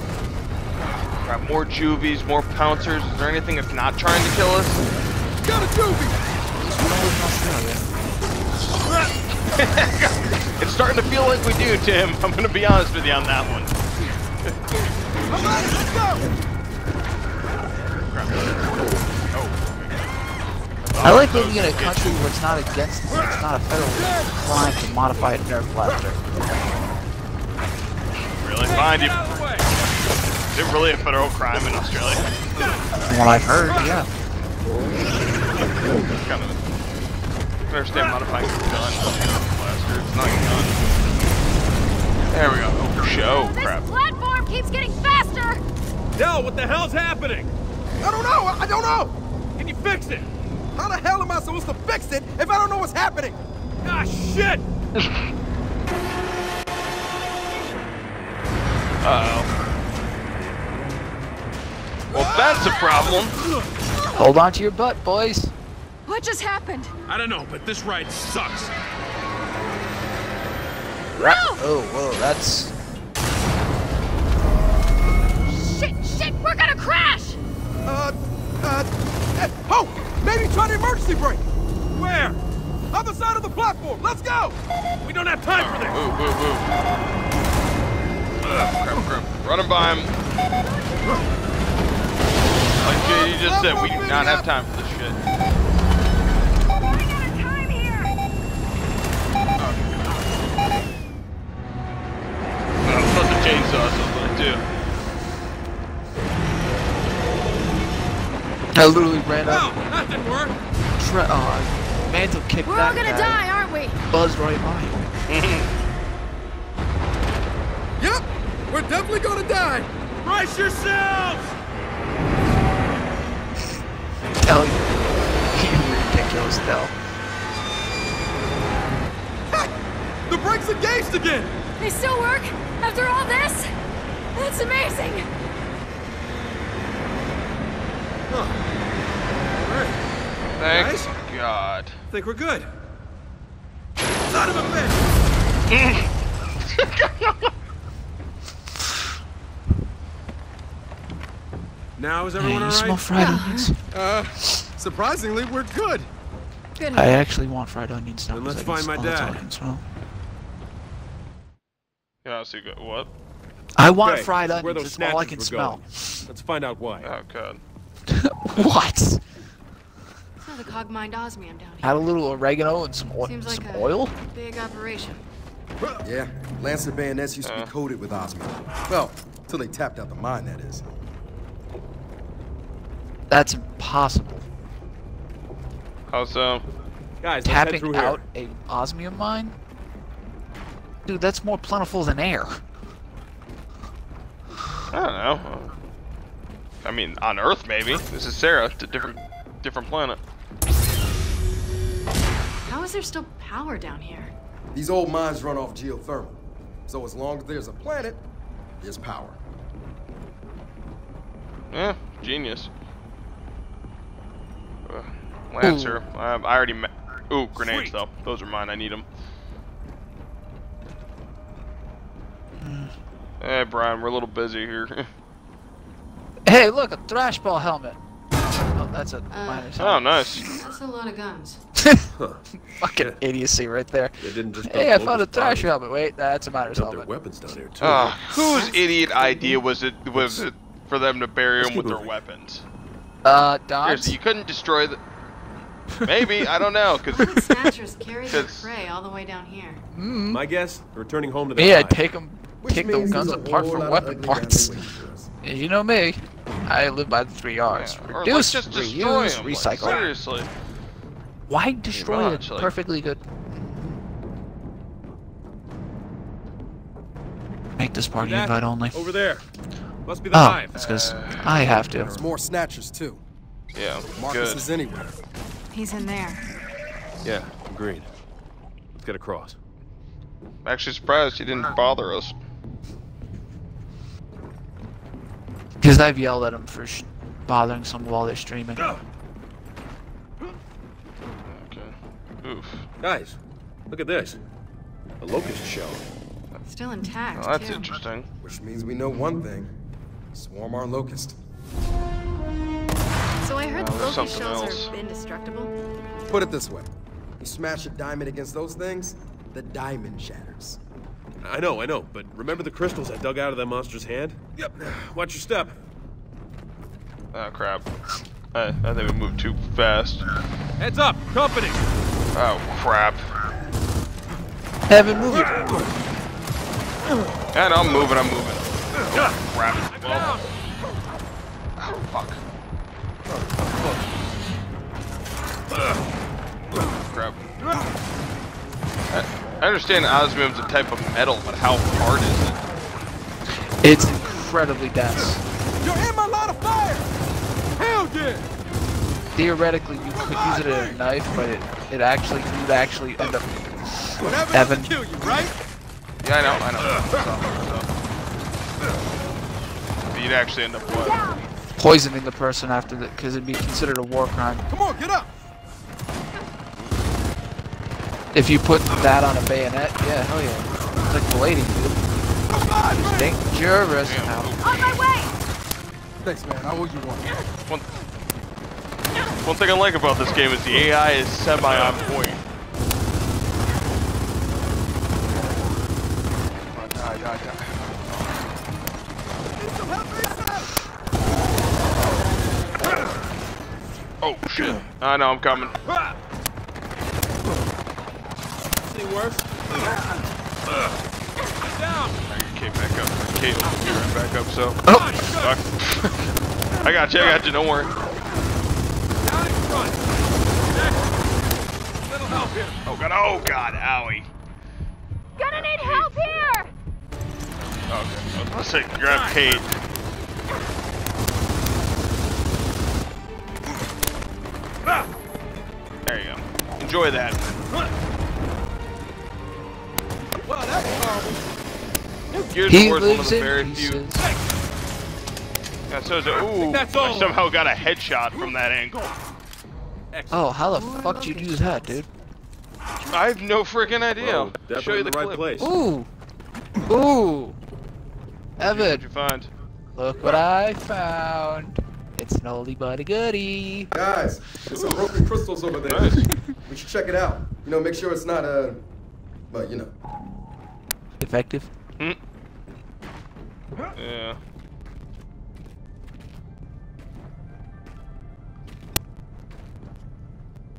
Got more juvies, more pouncers. Is there anything that's not trying to kill us?
Got a juvie!
It's starting to feel like we do, Tim. I'm gonna be honest with you on that one.
Come on, let's go! Oh.
I like living in a country where it's not against, it's not a federal crime to modify a Nerf blaster.
Really? Fine. You... Is it really a federal crime in Australia?
From what I've heard, yeah.
kind of. I understand modifying a gun. Blaster. It's not a gun. There we go. Oh, show.
This
Crap.
platform keeps getting faster!
Del, what the hell's happening?
I don't know, I don't know!
Can you fix it?
How the hell am I supposed to fix it if I don't know what's happening?
Ah, shit!
Uh oh. Well, that's a problem.
Hold on to your butt, boys.
What just happened?
I don't know, but this ride sucks.
Ra- Oh, whoa, that's...
Shit, shit, we're gonna crash!
Uh, uh, oh! Maybe try the emergency brake!
Where?
Other side of the platform, let's go!
We don't have time for this!
Woo, woo, woo. Ugh, crap, crap. Running by him. Like Jay, you just said, we do not have time for this shit.
We're running out of time here!
I was about to chainsaw somebody too.
I literally ran
No,
up,
that didn't work!
tre- uh, mantle kicked
We're
that
all gonna
guy,
die, aren't we?
buzzed right by him.
Yep, we're definitely gonna die!
Brace yourselves!
Hell, you ridiculous, Del.
The brake's engaged again!
They still work? After all this? That's amazing!
Thank
Guys?
God.
I think we're good. Son of a bitch! now is everyone
Hey, you
all
smell
right?
fried onions?
Uh, surprisingly, we're good.
Good.
I actually want fried onions now.
Then
'cause
let's
I
find my dad.
onions, well.
Yeah, so you go, what?
I want
Okay,
fried
this where
onions.
those
That's all I can smell.
going. Let's find out why.
Oh, God.
what?
It's the cog-mined osmium down here.
Add a little oregano and some, oil.
Seems like
some
a
oil?
big operation.
Yeah, Lancer bayonets used to
Uh.
be coated with osmium. Well, till they tapped out the mine, that is.
That's impossible.
How so?
Guys, let's head
Tapping out
here.
a osmium mine? Dude, that's more plentiful than air.
I don't know. I mean, on Earth maybe. This is Sera. It's a different, different planet.
How is there still power down here?
These old mines run off geothermal. So as long as there's a planet, there's power.
Yeah, genius. Uh, Lancer. Um, I already. Ma- Ooh, grenades
Sweet.
though. Those are mine. I need them. Hey, Brian, we're a little busy here.
Hey, look, a thrashball helmet. Oh, that's a
Uh,
miner's
oh, nice.
That's a lot of guns.
Fucking idiocy right there.
They didn't just
Hey, I found a
Logan's
trash
body.
helmet. Wait, that's a miner's
Dump their weapons down here too.
Ah, whose idiot idea was it? Was it for them to bury
Let's
them with
keep
their weapons.
Uh, Dodge.
You couldn't destroy the. Maybe I don't know, cause
Snatchers carry their
'Cause-
prey all the way down here? Mm-hmm.
My guess, returning home to their
Me, I'd take them,
Which
take the guns apart
whole
from weapon
ugly down the
parts.
way.
You know me. I live by the three R's:
Yeah, or like
reduce,
just destroy
reuse,
'em, like,
recycle.
seriously.
Why destroy
much,
a
like-
perfectly good? Make this party
That-
invite only.
Over there. Must be the
Oh,
hive.
it's because I have to.
There's more snatchers, too.
Yeah,
Marcus
good.
is anywhere.
He's in there.
Yeah, agreed. Let's get across.
I'm actually surprised he didn't bother us.
Because I've yelled at him for sh- bothering someone while they're streaming.
Okay. Oof.
Guys, look at this. A locust shell.
Still intact,
Well, that's
too.
interesting.
Which means we know one thing. Swarm our locust.
So I heard
Oh,
the
there's
locust
something
shells
else.
are indestructible.
Put it this way. You smash a diamond against those things, the diamond shatters.
I know, I know, but remember the crystals I dug out of that monster's hand? Yep. Watch your step.
Oh crap. I, I think we moved too fast.
Heads up, company.
Oh crap.
Evan, move it.
And I'm moving, I'm moving. Crap. Well, oh, fuck. Crap. I, I understand osmium's a type of metal, but how hard is it?
It's incredibly dense.
You're in my line of fire! Hell yeah!
Theoretically, you could use it as a knife, but it, it actually you'd actually end up
Whatever
Evan.
kill you, right?
Yeah, I know, I know. So, so. But you'd actually end up what?
Poisoning the person after that, because it'd be considered a war crime.
Come on, get up!
If you put that on a bayonet, yeah, hell yeah. It's like blading, dude. It's dangerous
Damn.
now.
On my way!
Thanks, man. I owe you one.
One, one thing I like about this game is the AI is semi on point. Oh shit. I know I'm coming.
See worse? Down.
Okay, back up. Okay, you're right back up, so.
Oh,
Fuck. I got you, I got you, don't worry.
Down in front. Next. Little help here.
Oh god, oh god, owie.
Gonna need help here!
Okay, I was gonna say, grab Kate. Enjoy that.
Well, that's horrible.
Gears
he
of War one of the
in
very few. Yeah, so is it, ooh,
that's
I somehow got a headshot from that angle.
Oh, how the fuck did you do that, dude?
I have no freaking idea.
Whoa,
I'll show you the
the right
clip.
place.
Ooh! Ooh! Evan.
What'd you find?
look what I found. It's an oldie but a goodie.
Guys, there's some broken crystals over there.
Nice.
We should check it out. You know, make sure it's not uh, but you know.
Effective.
Hmm. Yeah.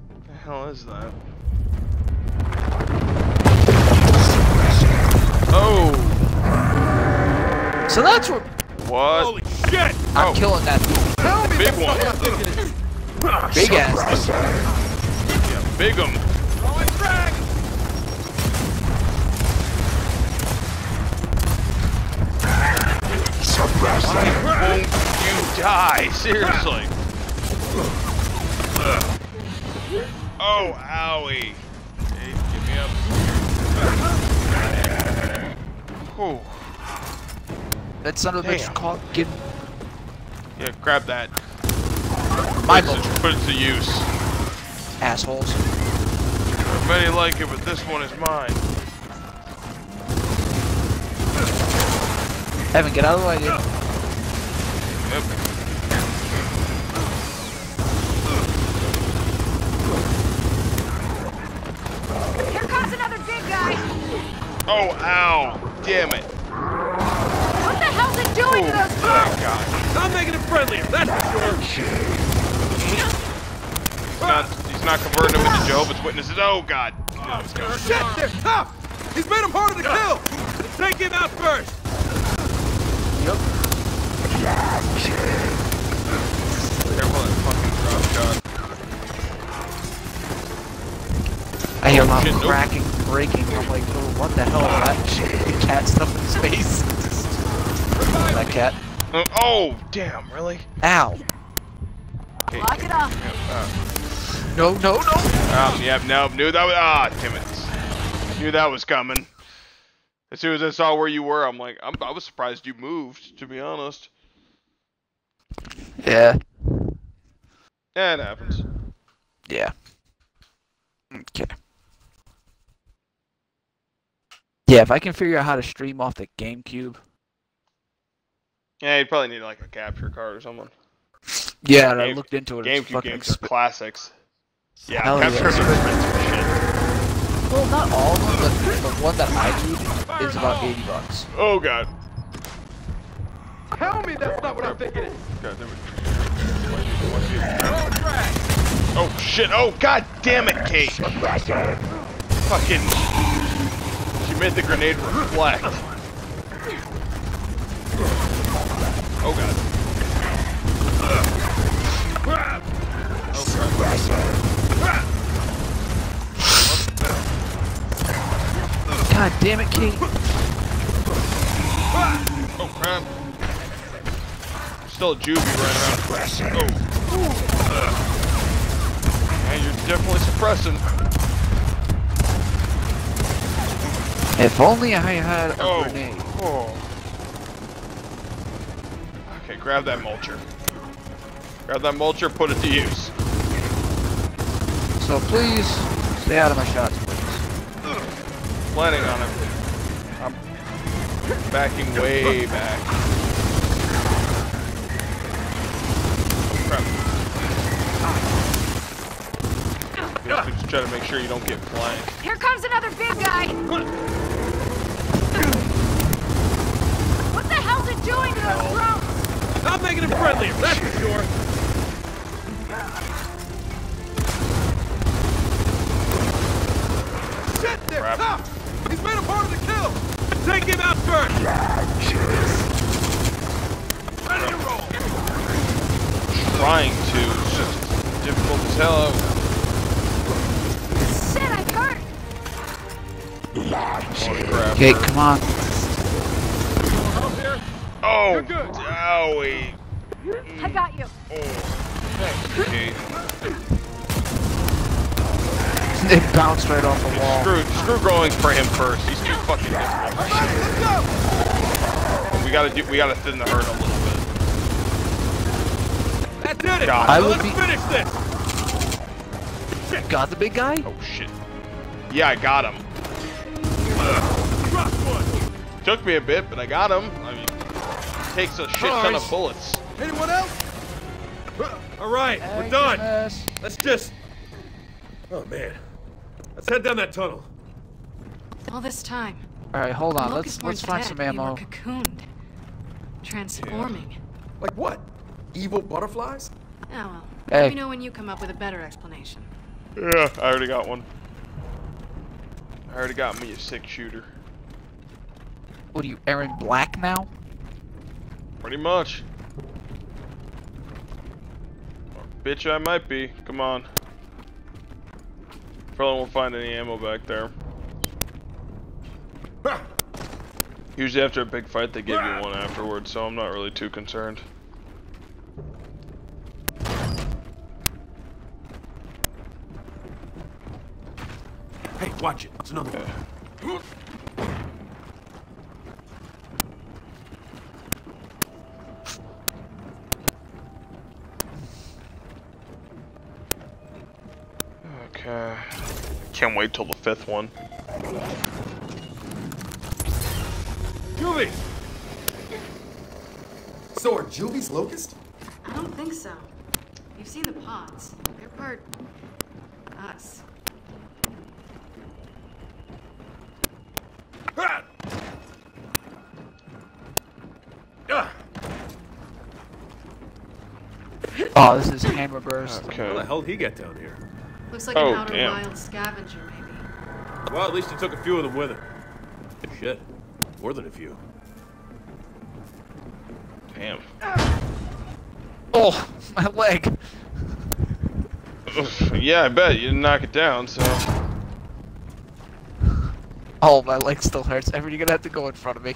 What the hell is that? Oh!
So that's what
What?
Holy shit!
I'm
Oh.
killing that
Big one.
big ass.
Yeah, big 'em.
Throwing frag!
Won't you die? Seriously. Oh, owie. Hey, get me up. Whew.
That son of a bitch
Damn.
caught get
Yeah, grab that.
my
Put it to- Put it to use.
Assholes.
Many like it, but this one is mine.
Evan, get out of the way, dude.
Yep.
Here comes another big guy!
Oh, ow. Damn it.
What the hell's it doing to those
Oh, God.
I'm making it friendlier, that's for sure.
He's not, he's not converting him into Jehovah's Witnesses. Oh, God.
Shit, they're tough! He's made him harder to kill! Take him out first! Yep.
Careful that fucking drop shot.
I hear a
Oh,
lot
shit, nope.
cracking, breaking. I'm like, oh, what the hell? That shit, cat stuff in his face. that cat.
Uh, oh, damn, really?
Ow.
Lock it up.
No, no, no.
Um, yep, nope, knew that was, ah, damn it. Knew that was coming. As soon as I saw where you were, I'm like, I'm, I was surprised you moved, to be honest.
Yeah.
Yeah, it happens.
Yeah. Okay. Yeah, if I can figure out how to stream off the GameCube.
Yeah, you'd probably need like a capture card or something.
Yeah, and I looked into it.
GameCube games are classics. Yeah,
Hell
capture
yeah.
cards are expensive as
Well, not all of them, but the one that I need is about 80 bucks.
Oh, God.
Tell me that's not what I'm thinking.
God damn it. Oh shit! Oh god damn it, Kate! Fucking. She made the grenade reflect. Oh god.
Oh, God damn it, Kate.
Oh crap. Still a juvie running around. Oh. And you're definitely suppressing.
If only I had a
Oh.
grenade.
Oh. Okay, grab that mulcher. Grab that mulcher, put it to use.
So please, stay out of my shots.
Planning on it. I'm backing way back. Crap. You have to just try to make sure you don't get flanked.
Here comes another big guy! What the hell's it doing to those drones?
I'm making him friendlier, that's for sure. Take him out first! Ready to roll!
Trying to, it's just difficult as hell.
Shit, I hurt!
Holy crap.
Kate, come on.
Oh, owie.
I got you.
oh Okay.
It bounced right off the wall.
Screw, screw going for him first. He's too fucking difficult. We gotta do, we gotta thin the herd a little bit.
That did it!
God.
I
Now
would
let's
be-
finish this!
Got the big guy?
Oh shit. Yeah, I got him.
Drop one!
Took me a bit, but I got him. I mean, takes a shit ton of bullets.
Anyone else?
All right, we're done. Let's just. Oh man, let's head down that tunnel.
All this time.
All right, hold on. Let's let's find
dead,
some
they were
ammo.
cocooned. Transforming.
Like what? Evil butterflies?
Oh well.
Hey.
Let me know when you come up with a better explanation.
Yeah, I already got one. I already got me a six shooter.
What are you, Aaron Black now?
Pretty much. Or bitch, I might be. Come on. Probably won't find any ammo back there. Usually after a big fight, they give you one afterwards, so I'm not really too concerned.
Hey, watch it. It's another one.
Okay. Can't wait till the fifth one.
Juvie!
So are Juvies locust?
I don't think so. You've seen the pods. They're part us.
Ah! Ah!
Oh, this is Hammerburst.
How the hell did he get down here?
Looks like
Oh,
an outer
damn.
wild scavenger, maybe.
Well, at least he took a few of them with him. Shit. More than a few.
Damn.
Oh, my leg.
Yeah, I bet you didn't knock it down. So.
Oh, my leg still hurts. Evan, you're gonna have to go in front of me.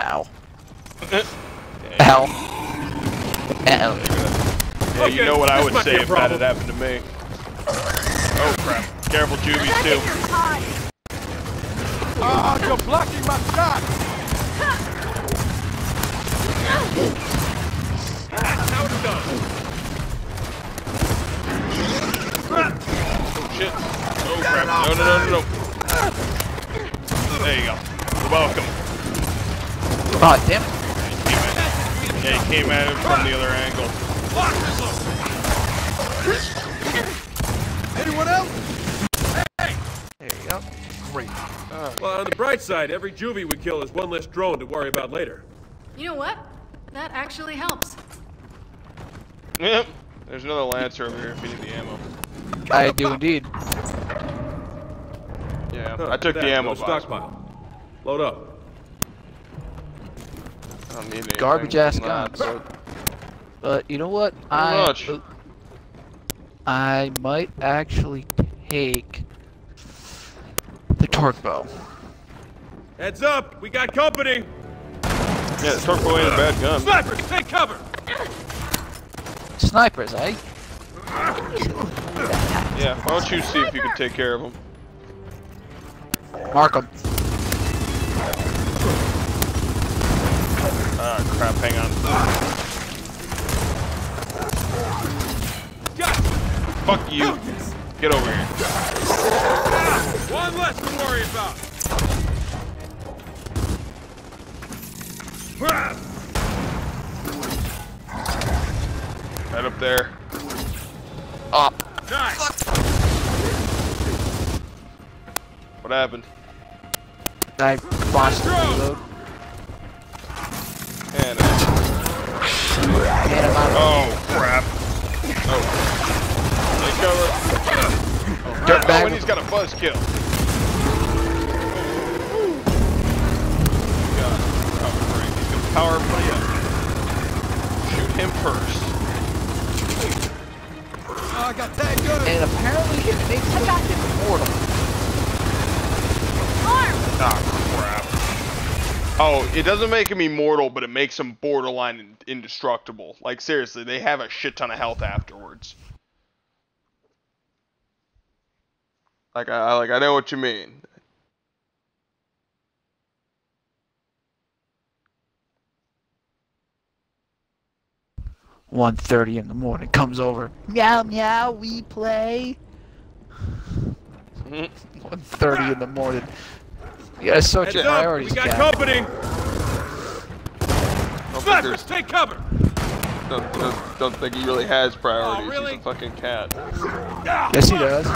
Ow. Ow. Ow.
Yeah, you know what I would say if that had happened to me. Oh crap! Careful, Juvies too.
Ah, you're blocking my shot!
Now it's done.
Oh shit! Oh crap! No, no, no, no, no! There you go. You're welcome.
Oh, damn it.
Yeah, he came at him from the other angle.
Anyone else? Hey!
There you go.
Great.
Well, on the bright side, every juvie we kill is one less drone to worry about later.
You know what? That actually helps.
Yep. There's another Lancer over here if you need the ammo.
I do indeed.
Yeah,
Huh,
I took
that,
the ammo box.
stockpile. Load up.
I don't need anything
Garbage ass
from
guns.
but-
But you know what?
How
I
much?
I might actually take the torque bow.
Heads up! We got company!
Yeah, the Torque Bow ain't a bad gun.
Snipers, take cover!
Snipers, eh?
Yeah, why don't you see if you can take care of them?
Mark 'em.
Ah, crap, hang on. Fuck you. Get over here. There. Doesn't make him immortal, but it makes him borderline indestructible. Like, seriously, they have a shit ton of health afterwards. Like, I, I- like, I know what you mean.
One thirty in the morning comes over. Meow meow, we play.
Mhm.
One thirty in the morning. You gotta sort
Heads
your
up!
priorities,
We got
Cap.
company!
Don't think,
Snipers,
there's-
take cover!
don't, don't, don't think he really has priorities.
Oh, really?
He's a fucking cat.
Yes, he does.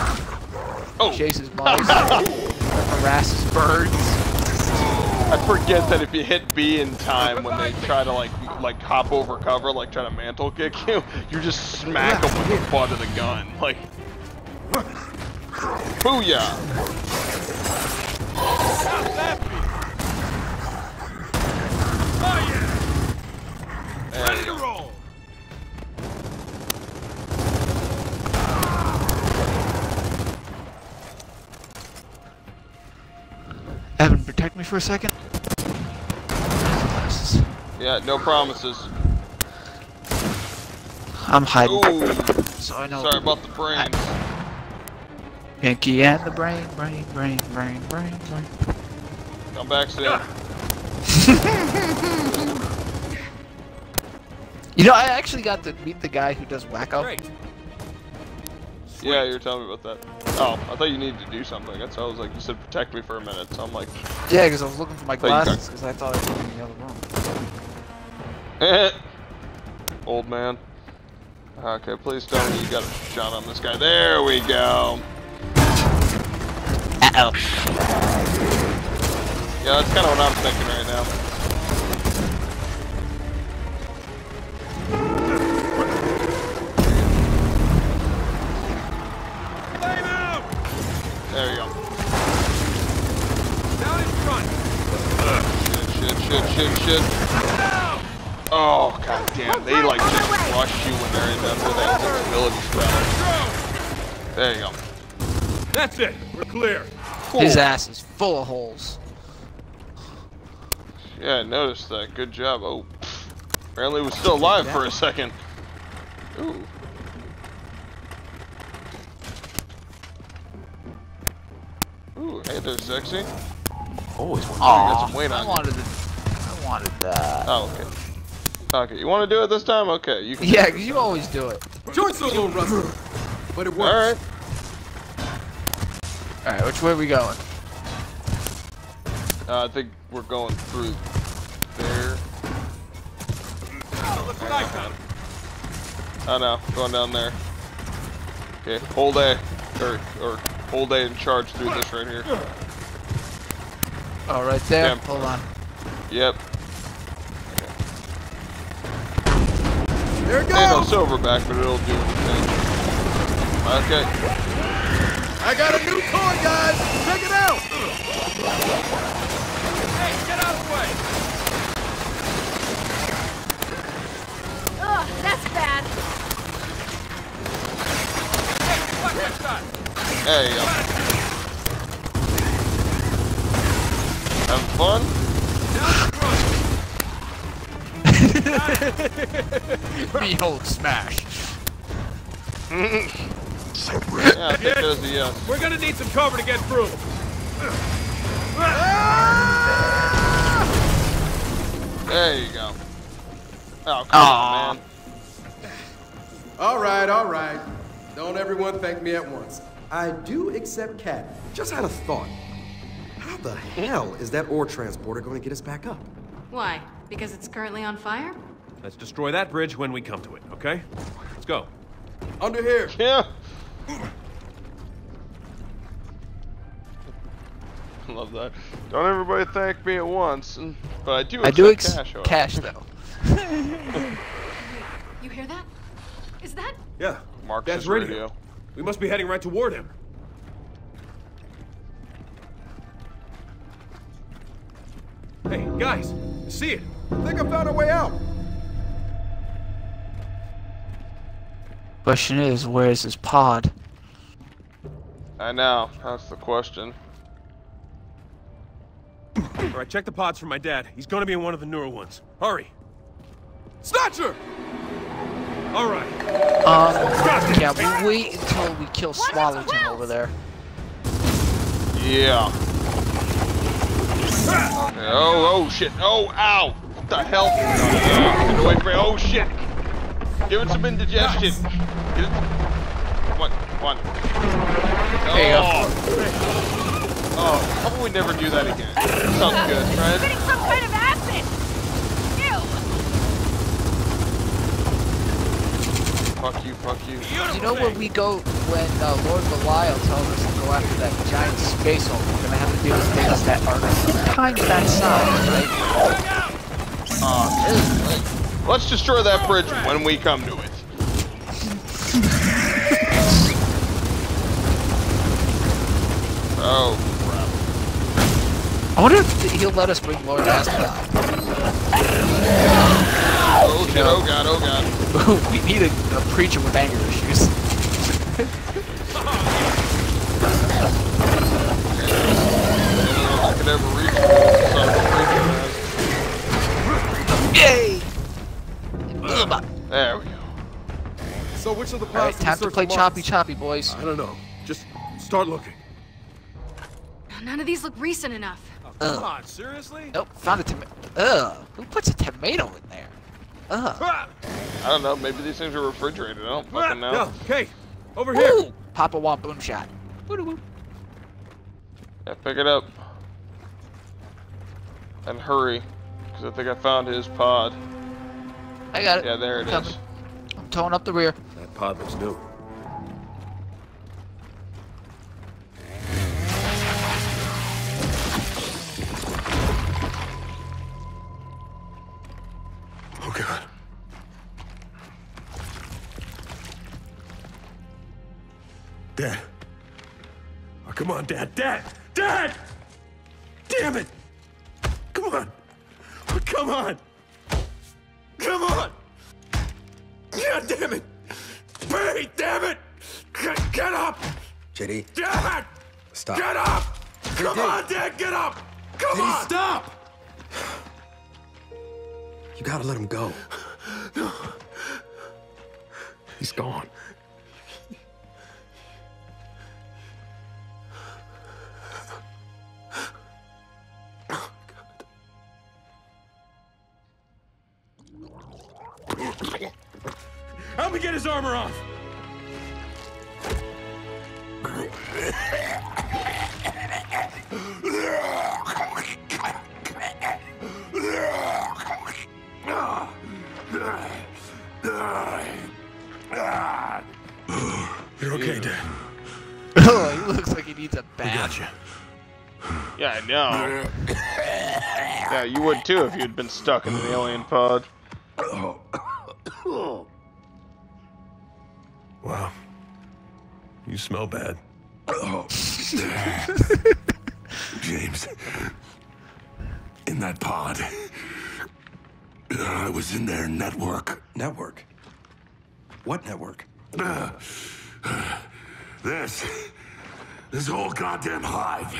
Oh,
Chases mice, harasses birds.
I forget that if you hit B in time when they try to like like hop over cover, like try to mantle kick you, you just smack them with the butt of the gun. Like, booyah!
Oh yeah! Ready to
And
roll!
Evan, protect me for a second.
yeah, no promises.
I'm hiding.
Ooh,
So I know.
sorry about the brains.
Pinky and the brain, brain, brain, brain, brain, brain.
Come back soon.
You know, I actually got to meet the guy who does Wakko.
Great.
Yeah, you were telling me about that. Oh, I thought you needed to do something. That's why I was like, you said protect me for a minute. So I'm like,
Yeah, because I was looking for my
Thought
glasses because I thought I was in the other room.
old man. Okay, please tell me you got a shot on this guy. There we go.
Uh oh.
Yeah, that's kind of what I'm thinking right now. There you go. Down in front. Shit, shit, shit, shit, shit. Oh, goddamn! They like just rush you when they're in them with that invisibility spell. There you go.
That's it. We're clear.
His ass is full of holes.
Yeah, I noticed that. Good job. Oh, apparently it was still alive for a second. Ooh. Ooh, hey there, sexy.
Always one.
got
Aw,
some weight on
I wanted to. I wanted that.
Oh, okay. Okay, you want to do it this time? Okay, you can.
Yeah, 'cause you always do it.
Joint's a little rusty, but it works.
All right, which way are we going?
Uh, I think we're going through there.
Oh, Look what I found.
Oh no, going down there. Okay, hold A, or or hold A and charge through this right here.
Oh, right there.
Damn.
Hold on.
Yep.
There it
Ain't no
goes.
silverback, but it'll do anything. Okay.
I got a new toy, guys. Check it out.
Hey, get out of the way.
Ugh, that's bad.
Hey, watch that shot.
There you um, go. Having fun?
Behold, smash.
Yeah, I think that is a yes.
We're gonna need some cover to get through.
There you go. Oh, come
Aw.
on, man.
All right, all right. Don't everyone thank me at once. I do accept Cat. Just had a thought. How the hell is that ore transporter going to get us back up?
Why? Because it's currently on fire?
Let's destroy that bridge when we come to it, okay? Let's go.
Under here.
Yeah. I love that. Don't everybody thank me at once, and- but I do
I do
accept
ex-
cash.
cash, though.
You hear that? Is that?
Yeah.
Marcus
That's radio.
radio.
We must be heading right toward him. Hey, guys, I see it.
I think I found a way out.
Question is, where's his pod?
I know. That's the question.
All right, check the pods for my dad. He's gonna be in one of the newer ones. Hurry.
Snatcher!
All right.
Um,
Got this.
yeah, we'll wait until we kill Swallowton over there.
Yeah. Okay, Oh, oh shit. Oh, ow. What the hell? Get away from me. Oh shit. Give it some indigestion. Get it. Come on, come.
There you go.
Oh. Oh, how about we never do that again? Sounds good, right?
Spitting some kind of acid. Ew.
Fuck you, fuck you.
You know when we go, when uh, Lord Belial tells us to go after that giant space hole, we're gonna have to deal with things that are two times that size, right?
Uh, let's destroy that bridge when we come to it. Oh, crap.
I wonder if he'll let us bring Lord Aspen.
Oh shit, oh god, oh god.
we need a, a preacher with anger issues.
I could ever reach it. Son of a
Yay!
Bitch. There we go.
So which of the
Alright,
pods
time to play choppy choppy, boys.
I don't know. Just start looking.
None of these look recent enough.
Come on, seriously?
Nope, found a tomato. Ugh, who puts a tomato in there? Ugh.
Ah!
I don't know, maybe these things are refrigerated. I don't fucking know.
Yeah, okay. Over here.
Papa want boom shot.
Yeah, pick it up. And hurry. Because I think I found his pod.
I got it.
Yeah, there it
Coming.
is.
I'm towing up the rear.
That pod looks new.
Oh, God. Dad. Oh, come on, Dad. Dad! Dad! Damn it! Come on! Oh, come on! Come on! God damn it! Pete, damn it! Get, get up!
JD,
Dad!
stop.
Get up! Come on, Dad, get up! Come on!
stop! You gotta let him go.
He's gone. Help me get his armor off! You're okay, Dad.
Oh, he looks like he needs a
We
bath.
got you.
Yeah, I know. yeah, you would too if you'd been stuck in an alien pod. Oh.
Wow. You smell bad. Oh.
James, in that pod, I was in their network.
Network. What network?
This, this whole goddamn hive,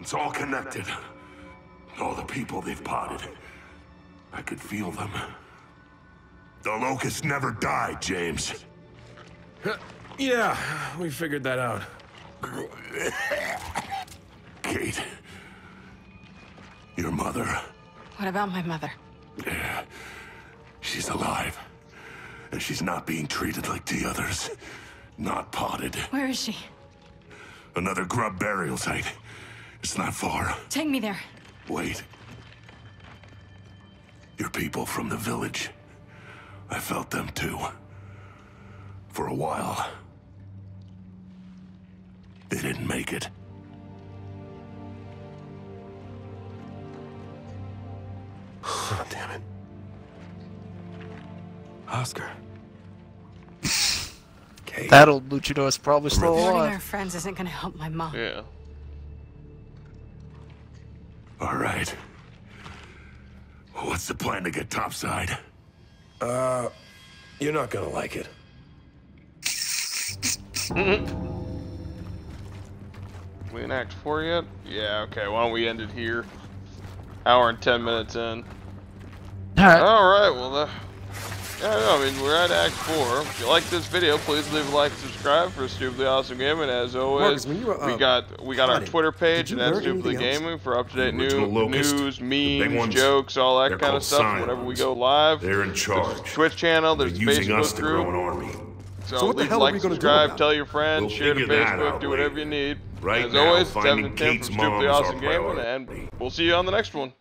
it's all connected. All the people they've potted, I could feel them. The locust never died, James.
Yeah, we figured that out.
Kait, your mother,
What about my mother? Yeah.
She's alive. And she's not being treated like the others. Not potted.
Where is she?
Another grub burial site. It's not far.
Take me there.
Wait. Your people from the village. I felt them too. For a while. They didn't make it.
Oh, damn it.
Oscar. Kait.
That old luchador is probably still alive.
Warning our friends isn't gonna help my mom.
Yeah.
All right. What's the plan to get topside?
Uh, you're not gonna like it.
We in Act 4 yet? Yeah, okay, why don't we end it here? Hour and 10 minutes in.
Alright.
Alright, well, the, yeah, no, I mean, we're at Act 4. If you like this video, please leave a like subscribe for Stupidly Awesome Gaming. As always,
Marcus, when you were,
we
uh,
got we got our Twitter page, and
you
that's
learn
Stupidly? Gaming for up-to-date new,
Locust,
news, memes,
ones,
jokes, all that kind of
called
stuff whenever we go live.
They're in
There's
charge.
a Twitch channel,
They're
there's a
using
Facebook
us to grow an army.
So,
So what the hell
a
are
like,
we gonna do
subscribe,
about
tell your friends,
We'll
share to
figure
Facebook, do whatever you need.
Right
As
now,
always, it's
finding
Devin Tim
Kait's
from
mom
Stupidly Awesome Gaming, and we'll see you on the next one.